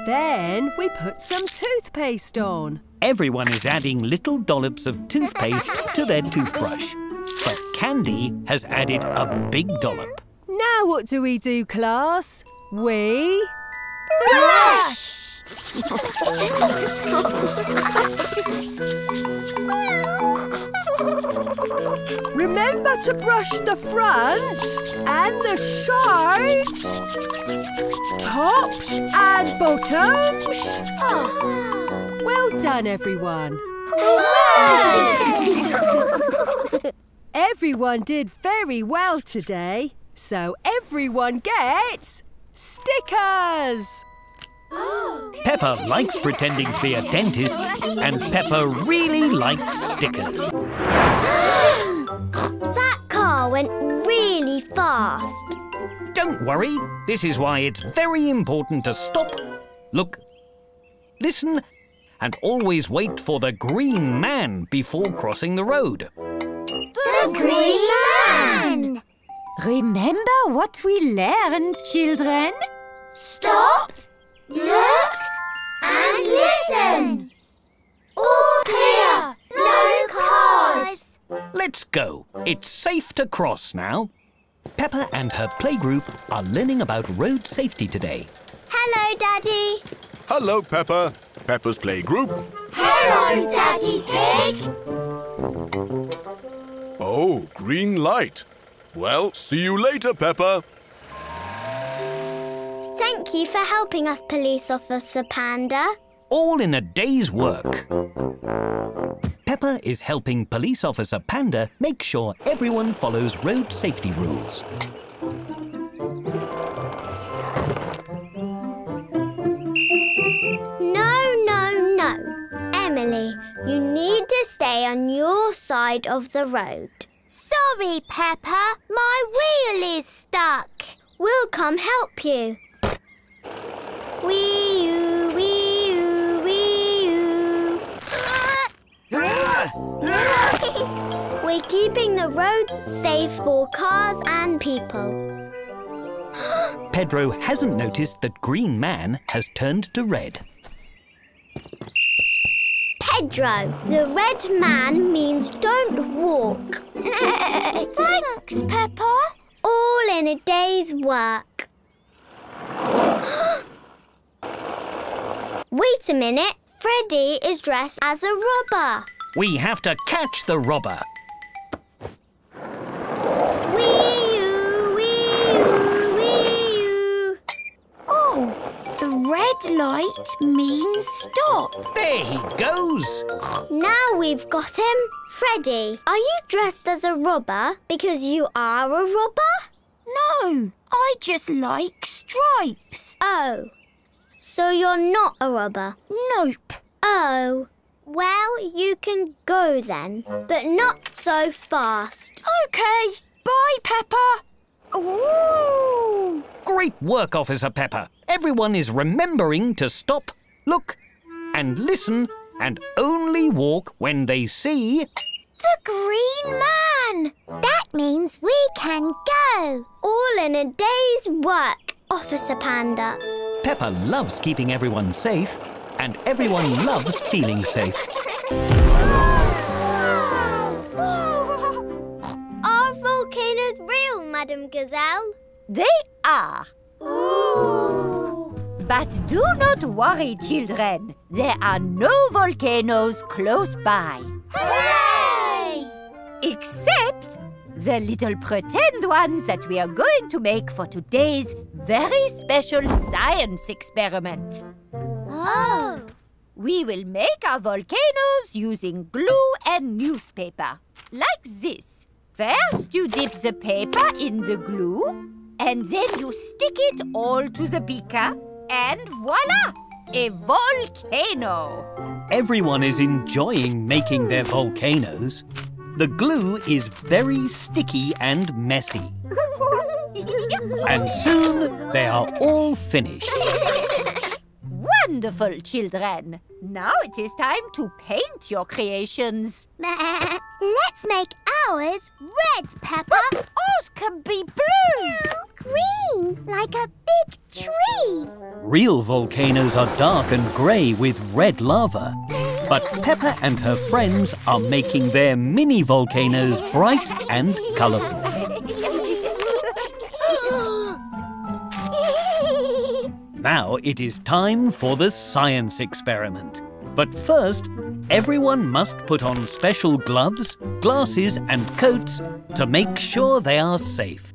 Then we put some toothpaste on. Everyone is adding little dollops of toothpaste to their toothbrush. But Candy has added a big dollop. Now what do we do, class? We... Brush! Remember to brush the front and the sides, tops and bottoms. Well done, everyone. Everyone did very well today, so everyone gets stickers. Peppa likes pretending to be a dentist, and Peppa really likes stickers. That car went really fast. Don't worry, this is why it's very important to stop, look, listen, and always wait for the green man before crossing the road. The Green Man! Remember what we learned, children? Stop, look, and listen. All clear, no cars. Let's go. It's safe to cross now. Peppa and her playgroup are learning about road safety today. Hello, Daddy. Hello, Peppa. Peppa's playgroup. Hello, Daddy Pig. Oh, green light. Well, see you later, Peppa. Thank you for helping us, Police Officer Panda. All in a day's work. Peppa is helping Police Officer Panda make sure everyone follows road safety rules. No, no, no. Emily, you need to stay on your side of the road. Sorry, Peppa. My wheel is stuck. We'll come help you. Wee oo, wee oo, wee oo. [LAUGHS] We're keeping the road safe for cars and people. [GASPS] Pedro hasn't noticed that Green Man has turned to red. Pedro, the red man means don't walk. [LAUGHS] Thanks, Peppa. All in a day's work. Wait a minute. Freddy is dressed as a robber. We have to catch the robber. Wee-oo, wee-oo, wee-oo. Oh, the red light means stop. There he goes. Now we've got him. Freddy, are you dressed as a robber because you are a robber? No, I just like stripes. Oh, so you're not a robber? Nope. Oh, well, you can go then, but not so fast. Okay. Bye, Peppa. Ooh. Great work, Officer Peppa. Everyone is remembering to stop, look, and listen, and only walk when they see. The green man! That means we can go. All in a day's work, Officer Panda. Peppa loves keeping everyone safe, and everyone loves feeling safe. [LAUGHS] Are volcanoes real, Madame Gazelle? They are. But do not worry, children. There are no volcanoes close by. Hooray! Except the little pretend ones that we are going to make for today's very special science experiment. Oh. We will make our volcanoes using glue and newspaper, like this. First, you dip the paper in the glue, and then you stick it all to the beaker, and voila! A volcano! Everyone is enjoying making their volcanoes. The glue is very sticky and messy. [LAUGHS] And soon they are all finished. Wonderful, children. Now it is time to paint your creations. [LAUGHS] Let's make ours red, Peppa. Ours can be blue. Green, like a big tree. Real volcanoes are dark and grey with red lava. But Peppa and her friends are making their mini volcanoes bright and colourful. [LAUGHS] Now it is time for the science experiment. But first, everyone must put on special gloves, glasses and coats to make sure they are safe.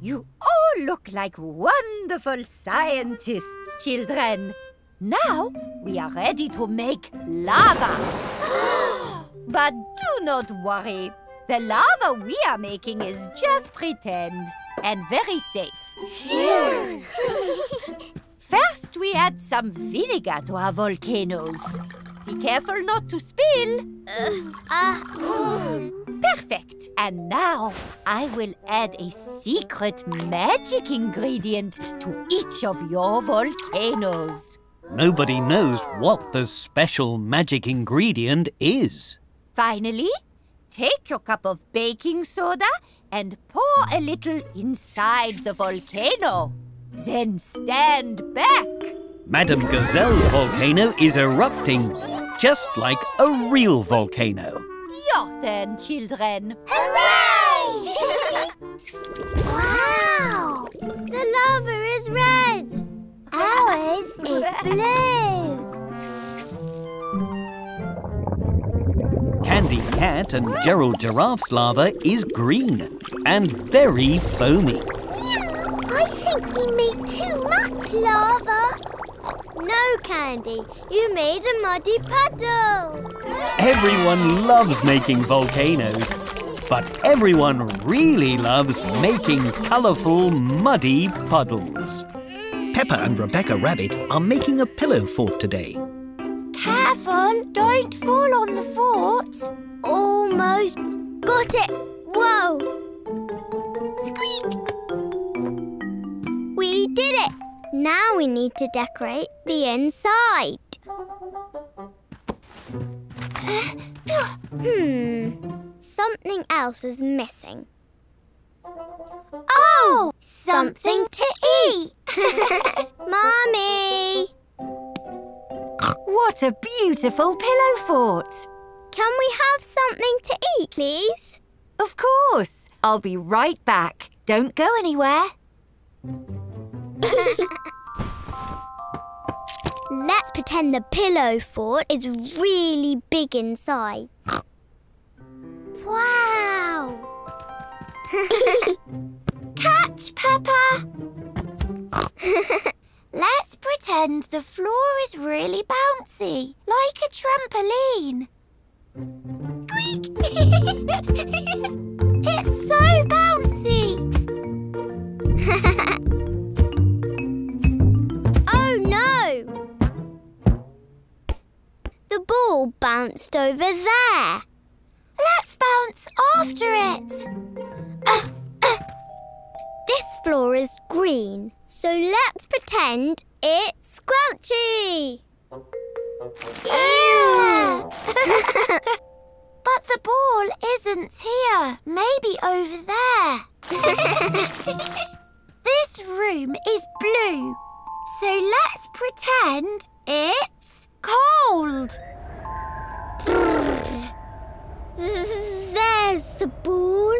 You all look like wonderful scientists, children. Now we are ready to make lava. [GASPS] but do not worry. The lava we are making is just pretend and very safe. [LAUGHS] First, we add some vinegar to our volcanoes. Be careful not to spill. Uh, Perfect. And now I will add a secret magic ingredient to each of your volcanoes. Nobody knows what the special magic ingredient is. Finally, take your cup of baking soda and pour a little inside the volcano. Then stand back. Madame Gazelle's volcano is erupting just like a real volcano. Your turn, children. Hooray! wow! The lava is red. Ours is blue. Candy Cat and Gerald Giraffe's lava is green and very foamy. Lava. No, Candy. You made a muddy puddle. Everyone loves making volcanoes, but everyone really loves making colourful, muddy puddles. Peppa and Rebecca Rabbit are making a pillow fort today. Careful, don't fall on the fort. Almost got it. Whoa. Squeak. We did it. Now we need to decorate the inside. [GASPS] hmm. Something else is missing. Oh! Something to eat! [LAUGHS] Mommy! What a beautiful pillow fort. Can we have something to eat, please? Of course. I'll be right back. Don't go anywhere. [LAUGHS] Let's pretend the pillow fort is really big inside. wow! [LAUGHS] Catch, Peppa! [LAUGHS] Let's pretend the floor is really bouncy, like a trampoline. Squeak! it's so bouncy! Bounced over there. Let's bounce after it. This floor is green, so let's pretend it's squelchy. Ew. [LAUGHS] but the ball isn't here. Maybe over there. [LAUGHS] this room is blue, so let's pretend it's cold. There's the ball.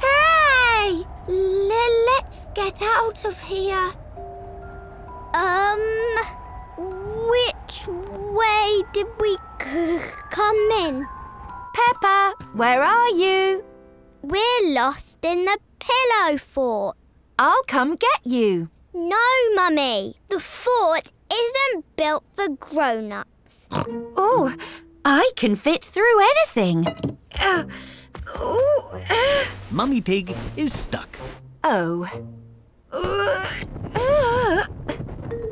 Hooray! L- let's get out of here. Um, which way did we come in? Peppa, where are you? We're lost in the pillow fort. I'll come get you. No, Mummy. The fort isn't built for grown-ups. Oh, I can fit through anything. Uh, ooh, uh, Mummy Pig is stuck. oh. Uh, uh.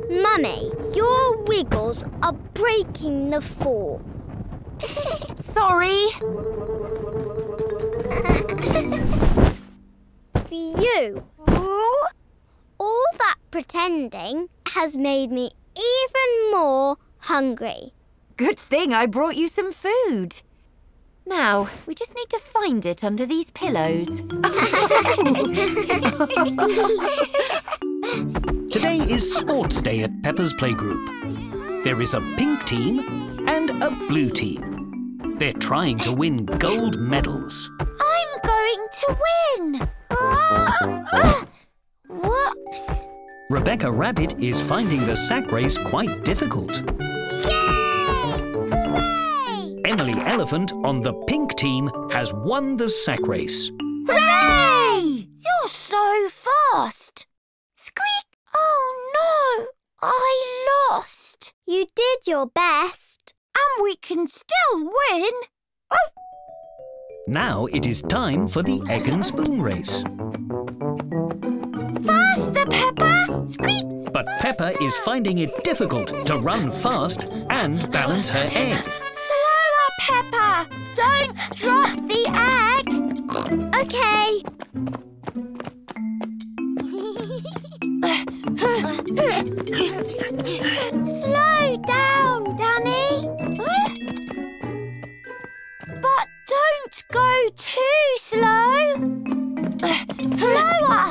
Mummy, your wiggles are breaking the fort. Sorry. You. Ooh. All that pretending has made me even more hungry. Good thing I brought you some food. Now, we just need to find it under these pillows. Today is Sports Day at Peppa's Playgroup. There is a pink team and a blue team. They're trying to win gold medals. I'm going to win. Whoops. Rebecca Rabbit is finding the sack race quite difficult. Yay! Elephant on the pink team has won the sack race. Hooray! You're so fast. Squeak! Oh no! I lost. You did your best. And we can still win. Oh. Now it is time for the egg and spoon race. Faster, Peppa! Squeak! But Peppa is finding it difficult to run fast and balance her egg. Peppa! Don't drop the egg! Okay. Slow down, Danny. But don't go too slow. Slower!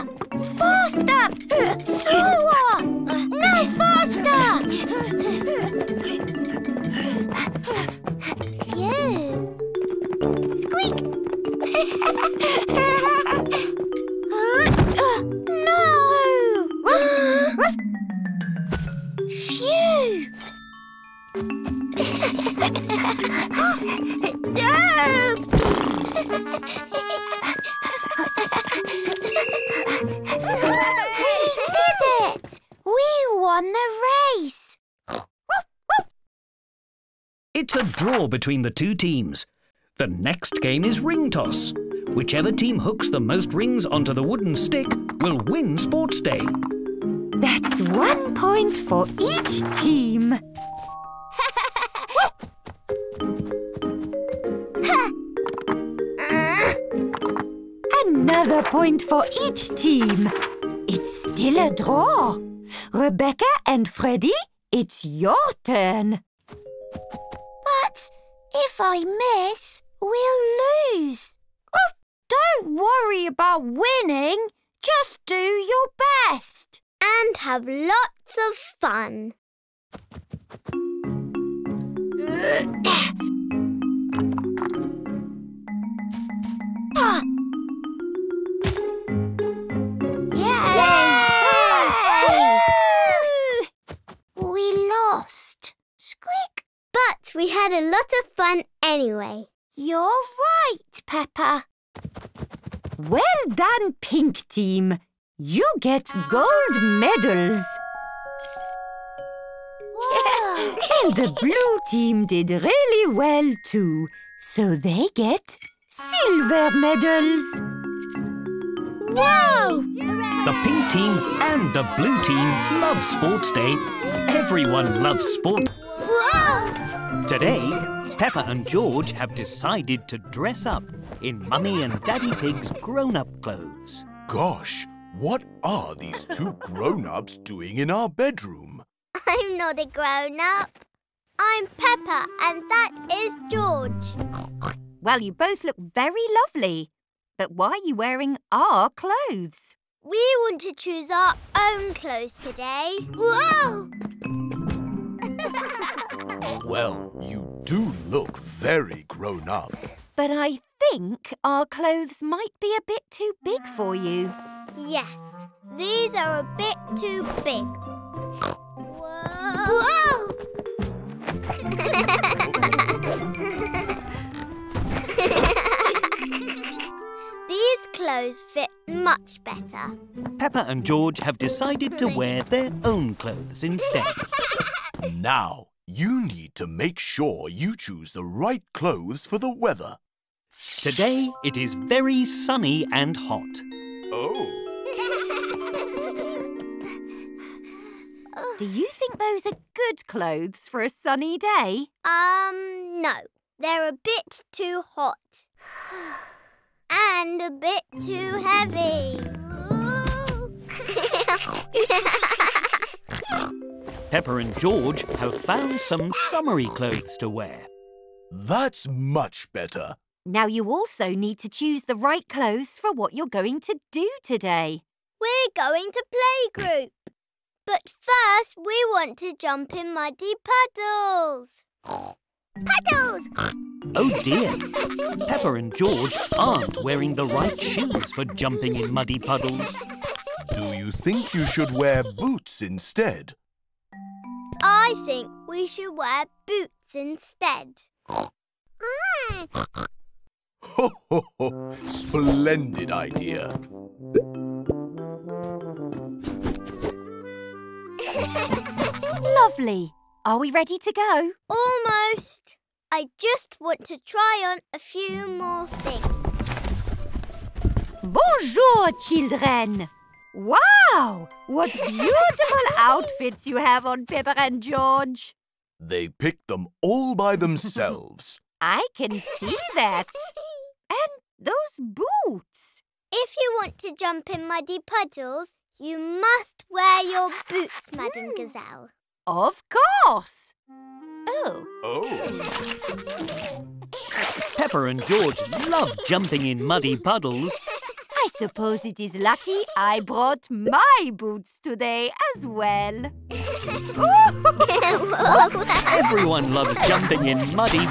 Faster! Slower! No, faster! Squeak! [GASPS] no! Phew! [LAUGHS] we did it! We won the race! It's a draw between the two teams. The next game is ring toss. Whichever team hooks the most rings onto the wooden stick will win Sports Day. That's one point for each team. [LAUGHS] Another point for each team. It's still a draw. Rebecca and Freddie, it's your turn. But if I miss, we'll lose. Oh, don't worry about winning. Just do your best. And have lots of fun. [COUGHS] Ah. But we had a lot of fun anyway. You're right, Peppa. Well done, pink team. You get gold medals. [LAUGHS] And the blue team did really well too. So they get silver medals. Whoa! The pink team and the blue team love Sports Day. Everyone loves sport. Whoa! Today, Peppa and George have decided to dress up in Mummy and Daddy Pig's grown-up clothes. Gosh, what are these two [LAUGHS] grown-ups doing in our bedroom? I'm not a grown-up. I'm Peppa and that is George. Well, you both look very lovely. But why are you wearing our clothes? We want to choose our own clothes today. Whoa! [LAUGHS] Well, you do look very grown up. But I think our clothes might be a bit too big for you. Yes, these are a bit too big. Whoa! [LAUGHS] These clothes fit much better. Peppa and George have decided to wear their own clothes instead. Now, you need to make sure you choose the right clothes for the weather. Today, it is very sunny and hot. Oh. Do you think those are good clothes for a sunny day? Um, no. They're a bit too hot. And a bit too heavy. [LAUGHS] [LAUGHS] Peppa and George have found some summery clothes to wear. That's much better. Now you also need to choose the right clothes for what you're going to do today. We're going to playgroup. But first, we want to jump in muddy puddles. Puddles! Oh dear! [LAUGHS] Peppa and George aren't wearing the right shoes for jumping in muddy puddles. Do you think you should wear boots instead? I think we should wear boots instead. Ho, ho, ho. Splendid idea. [LAUGHS] [LAUGHS] Lovely. Are we ready to go? Almost. I just want to try on a few more things. Bonjour, children. Wow! What [LAUGHS] beautiful outfits you have on, Peppa and George. They picked them all by themselves. [LAUGHS] I can see that. And those boots. If you want to jump in muddy puddles, you must wear your boots, Madame hmm. Gazelle. Of course. Oh, Oh. [LAUGHS] Peppa and George love jumping in muddy puddles. I suppose it is lucky I brought my boots today as well. [LAUGHS] Everyone loves jumping in muddy. [LAUGHS]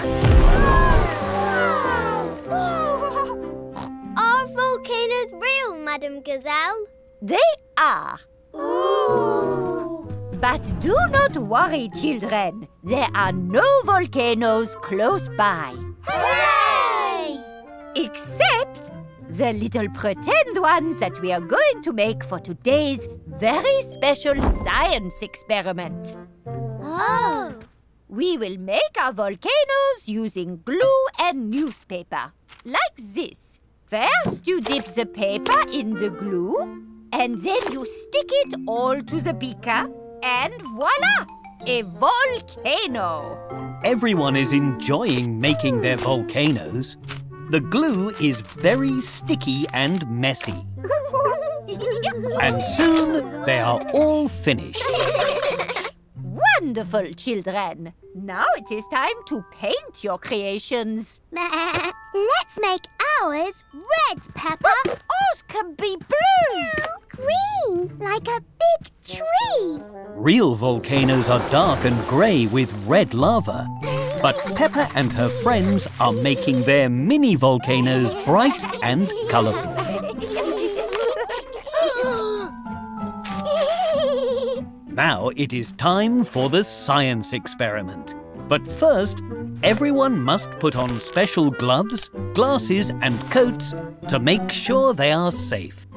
Are volcanoes real, Madame Gazelle? They are. But do not worry, children. There are no volcanoes close by. Hooray! Except the little pretend ones that we are going to make for today's very special science experiment. Oh! We will make our volcanoes using glue and newspaper, like this. First, you dip the paper in the glue, and then you stick it all to the beaker, and voila! A volcano! Everyone is enjoying making their volcanoes. The glue is very sticky and messy. [LAUGHS] And soon they are all finished. Wonderful, children. Now it is time to paint your creations. [LAUGHS] Let's make ours red, Peppa. Ours can be blue. Green, like a big tree. Real volcanoes are dark and grey with red lava. But Peppa and her friends are making their mini volcanoes bright and colourful. Now it is time for the science experiment. But first, everyone must put on special gloves, glasses and coats to make sure they are safe.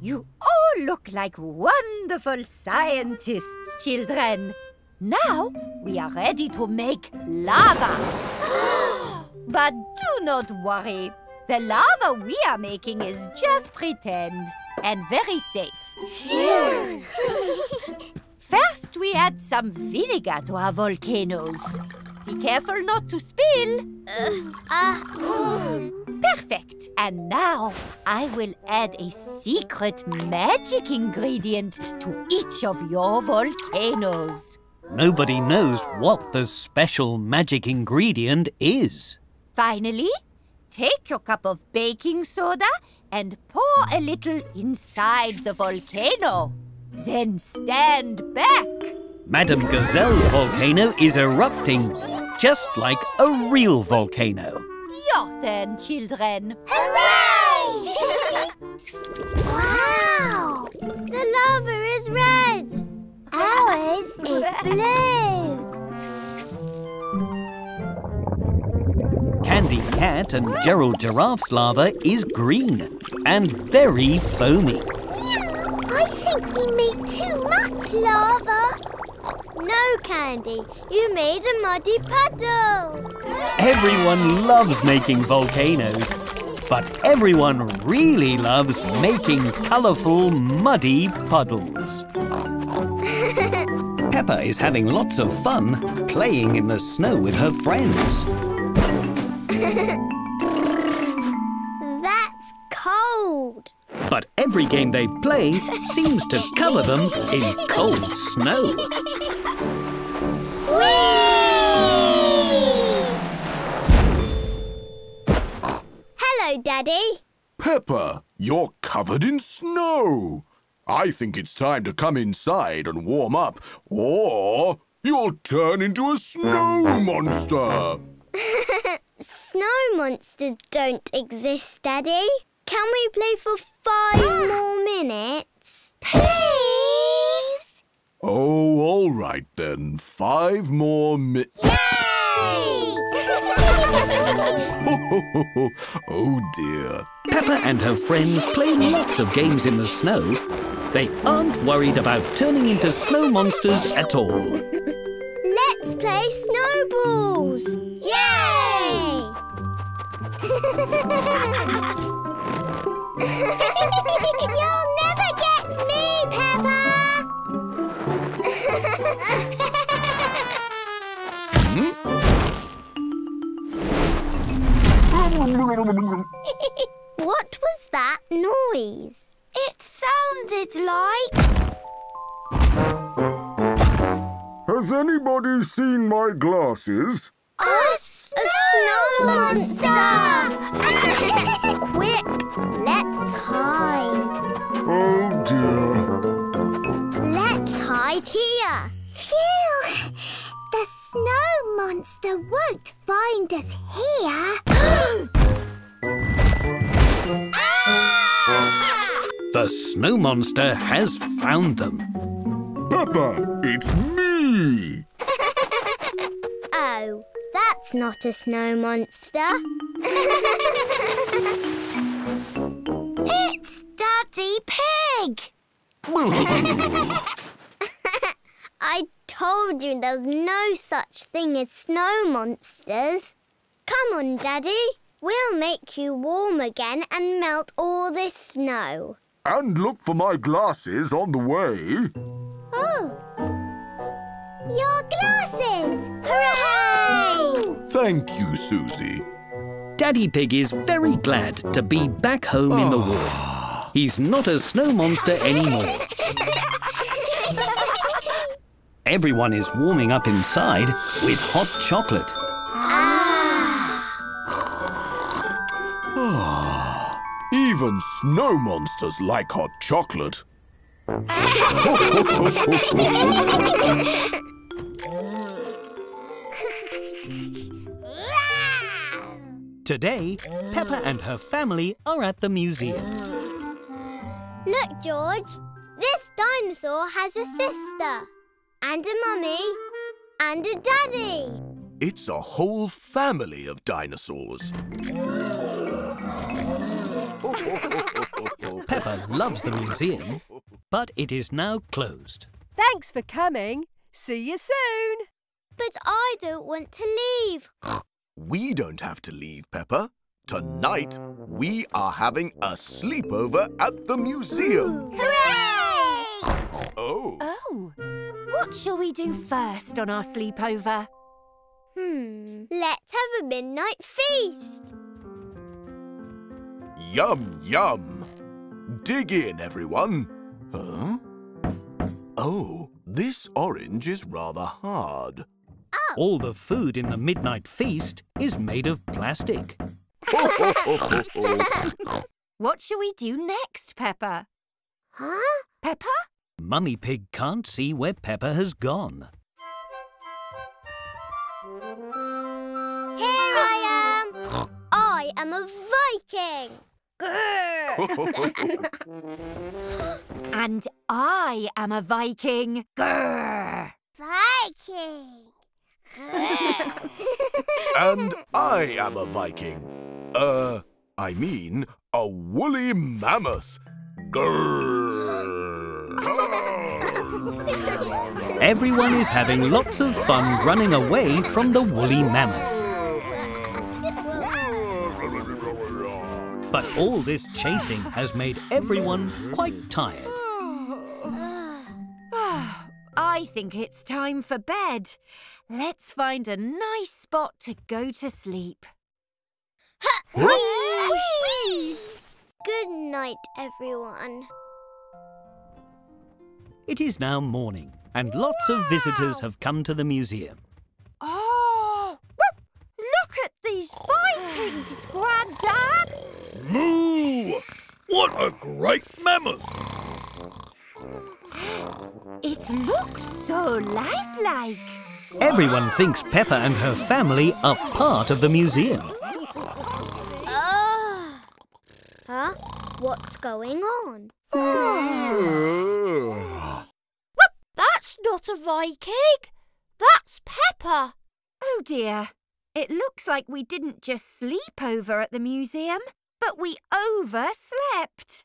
You all look like wonderful scientists, children. Now we are ready to make lava. [GASPS] but do not worry. The lava we are making is just pretend and very safe. First, we add some vinegar to our volcanoes. Be careful not to spill. Uh, oh. Perfect. And now I will add a secret magic ingredient to each of your volcanoes. Nobody knows what the special magic ingredient is. Finally, take your cup of baking soda and pour a little inside the volcano. Then stand back. Madame Gazelle's volcano is erupting just like a real volcano. Your turn, children. Hooray! [LAUGHS] wow! The lava is red. Ours is blue. Candy Cat and Gerald Giraffe's lava is green and very foamy. I think we made too much lava. No, Candy. You made a muddy puddle. Everyone loves making volcanoes, but everyone really loves making colourful, muddy puddles. [LAUGHS] Peppa is having lots of fun playing in the snow with her friends. [LAUGHS] That's cold. But every game they play seems to cover them in cold snow. Hello, Daddy. Peppa, you're covered in snow. I think it's time to come inside and warm up, or you'll turn into a snow monster. [LAUGHS] Snow monsters don't exist, Daddy. Can we play for five ah. more minutes? Please? Oh, all right then. Five more minutes. Yay [LAUGHS] [LAUGHS] oh dear. Peppa and her friends play lots of games in the snow. They aren't worried about turning into snow monsters at all. Let's play snowballs! Yay! [LAUGHS] You'll never get me, Peppa! what was that noise? It sounded like... Has anybody seen my glasses? A snow monster! Quick, [LAUGHS] let's hide. Oh dear. Let's hide here. Phew! The snow monster won't find us here. [GASPS] The snow monster has found them. Peppa, it's me. [LAUGHS] oh, that's not a snow monster. [LAUGHS] It's Daddy Pig! [LAUGHS] I told you there was no such thing as snow monsters. Come on, Daddy. We'll make you warm again and melt all this snow. And look for my glasses on the way. Oh! Your glasses! Hooray! Thank you, Susie. Daddy Pig is very glad to be back home in the oh. warm. He's not a snow monster anymore. Everyone is warming up inside with hot chocolate. Ah. Even snow monsters like hot chocolate. [LAUGHS] Today, Peppa and her family are at the museum. Look, George. This dinosaur has a sister, and a mummy, and a daddy. It's a whole family of dinosaurs. [LAUGHS] Peppa loves the museum, but it is now closed. Thanks for coming. See you soon. But I don't want to leave. We don't have to leave, Peppa. Tonight, we are having a sleepover at the museum. [GASPS] Hooray! Oh. Oh, what shall we do first on our sleepover? Hmm. Let's have a midnight feast. Yum, yum. Dig in, everyone. Huh? Oh, this orange is rather hard. All the food in the midnight feast is made of plastic. [LAUGHS] What shall we do next, Peppa? Huh? Peppa? Mummy Pig can't see where Peppa has gone. Here I am. I am a Viking. Grrr. [LAUGHS] And I am a Viking. Grrr. Viking. And I am a Viking. Uh, I mean, a woolly mammoth. Everyone is having lots of fun running away from the woolly mammoth. But all this chasing has made everyone quite tired. I think it's time for bed. Let's find a nice spot to go to sleep. Whee! Good night, everyone. It is now morning, and lots of visitors have come to the museum. Oh, look at these Vikings, Grandad. Moo! What a great mammoth! It looks so lifelike. Everyone thinks Peppa and her family are part of the museum. Ah. Huh? What's going on? [SIGHS] That's not a Viking. That's Peppa. Oh dear. It looks like we didn't just sleep over at the museum, but we overslept.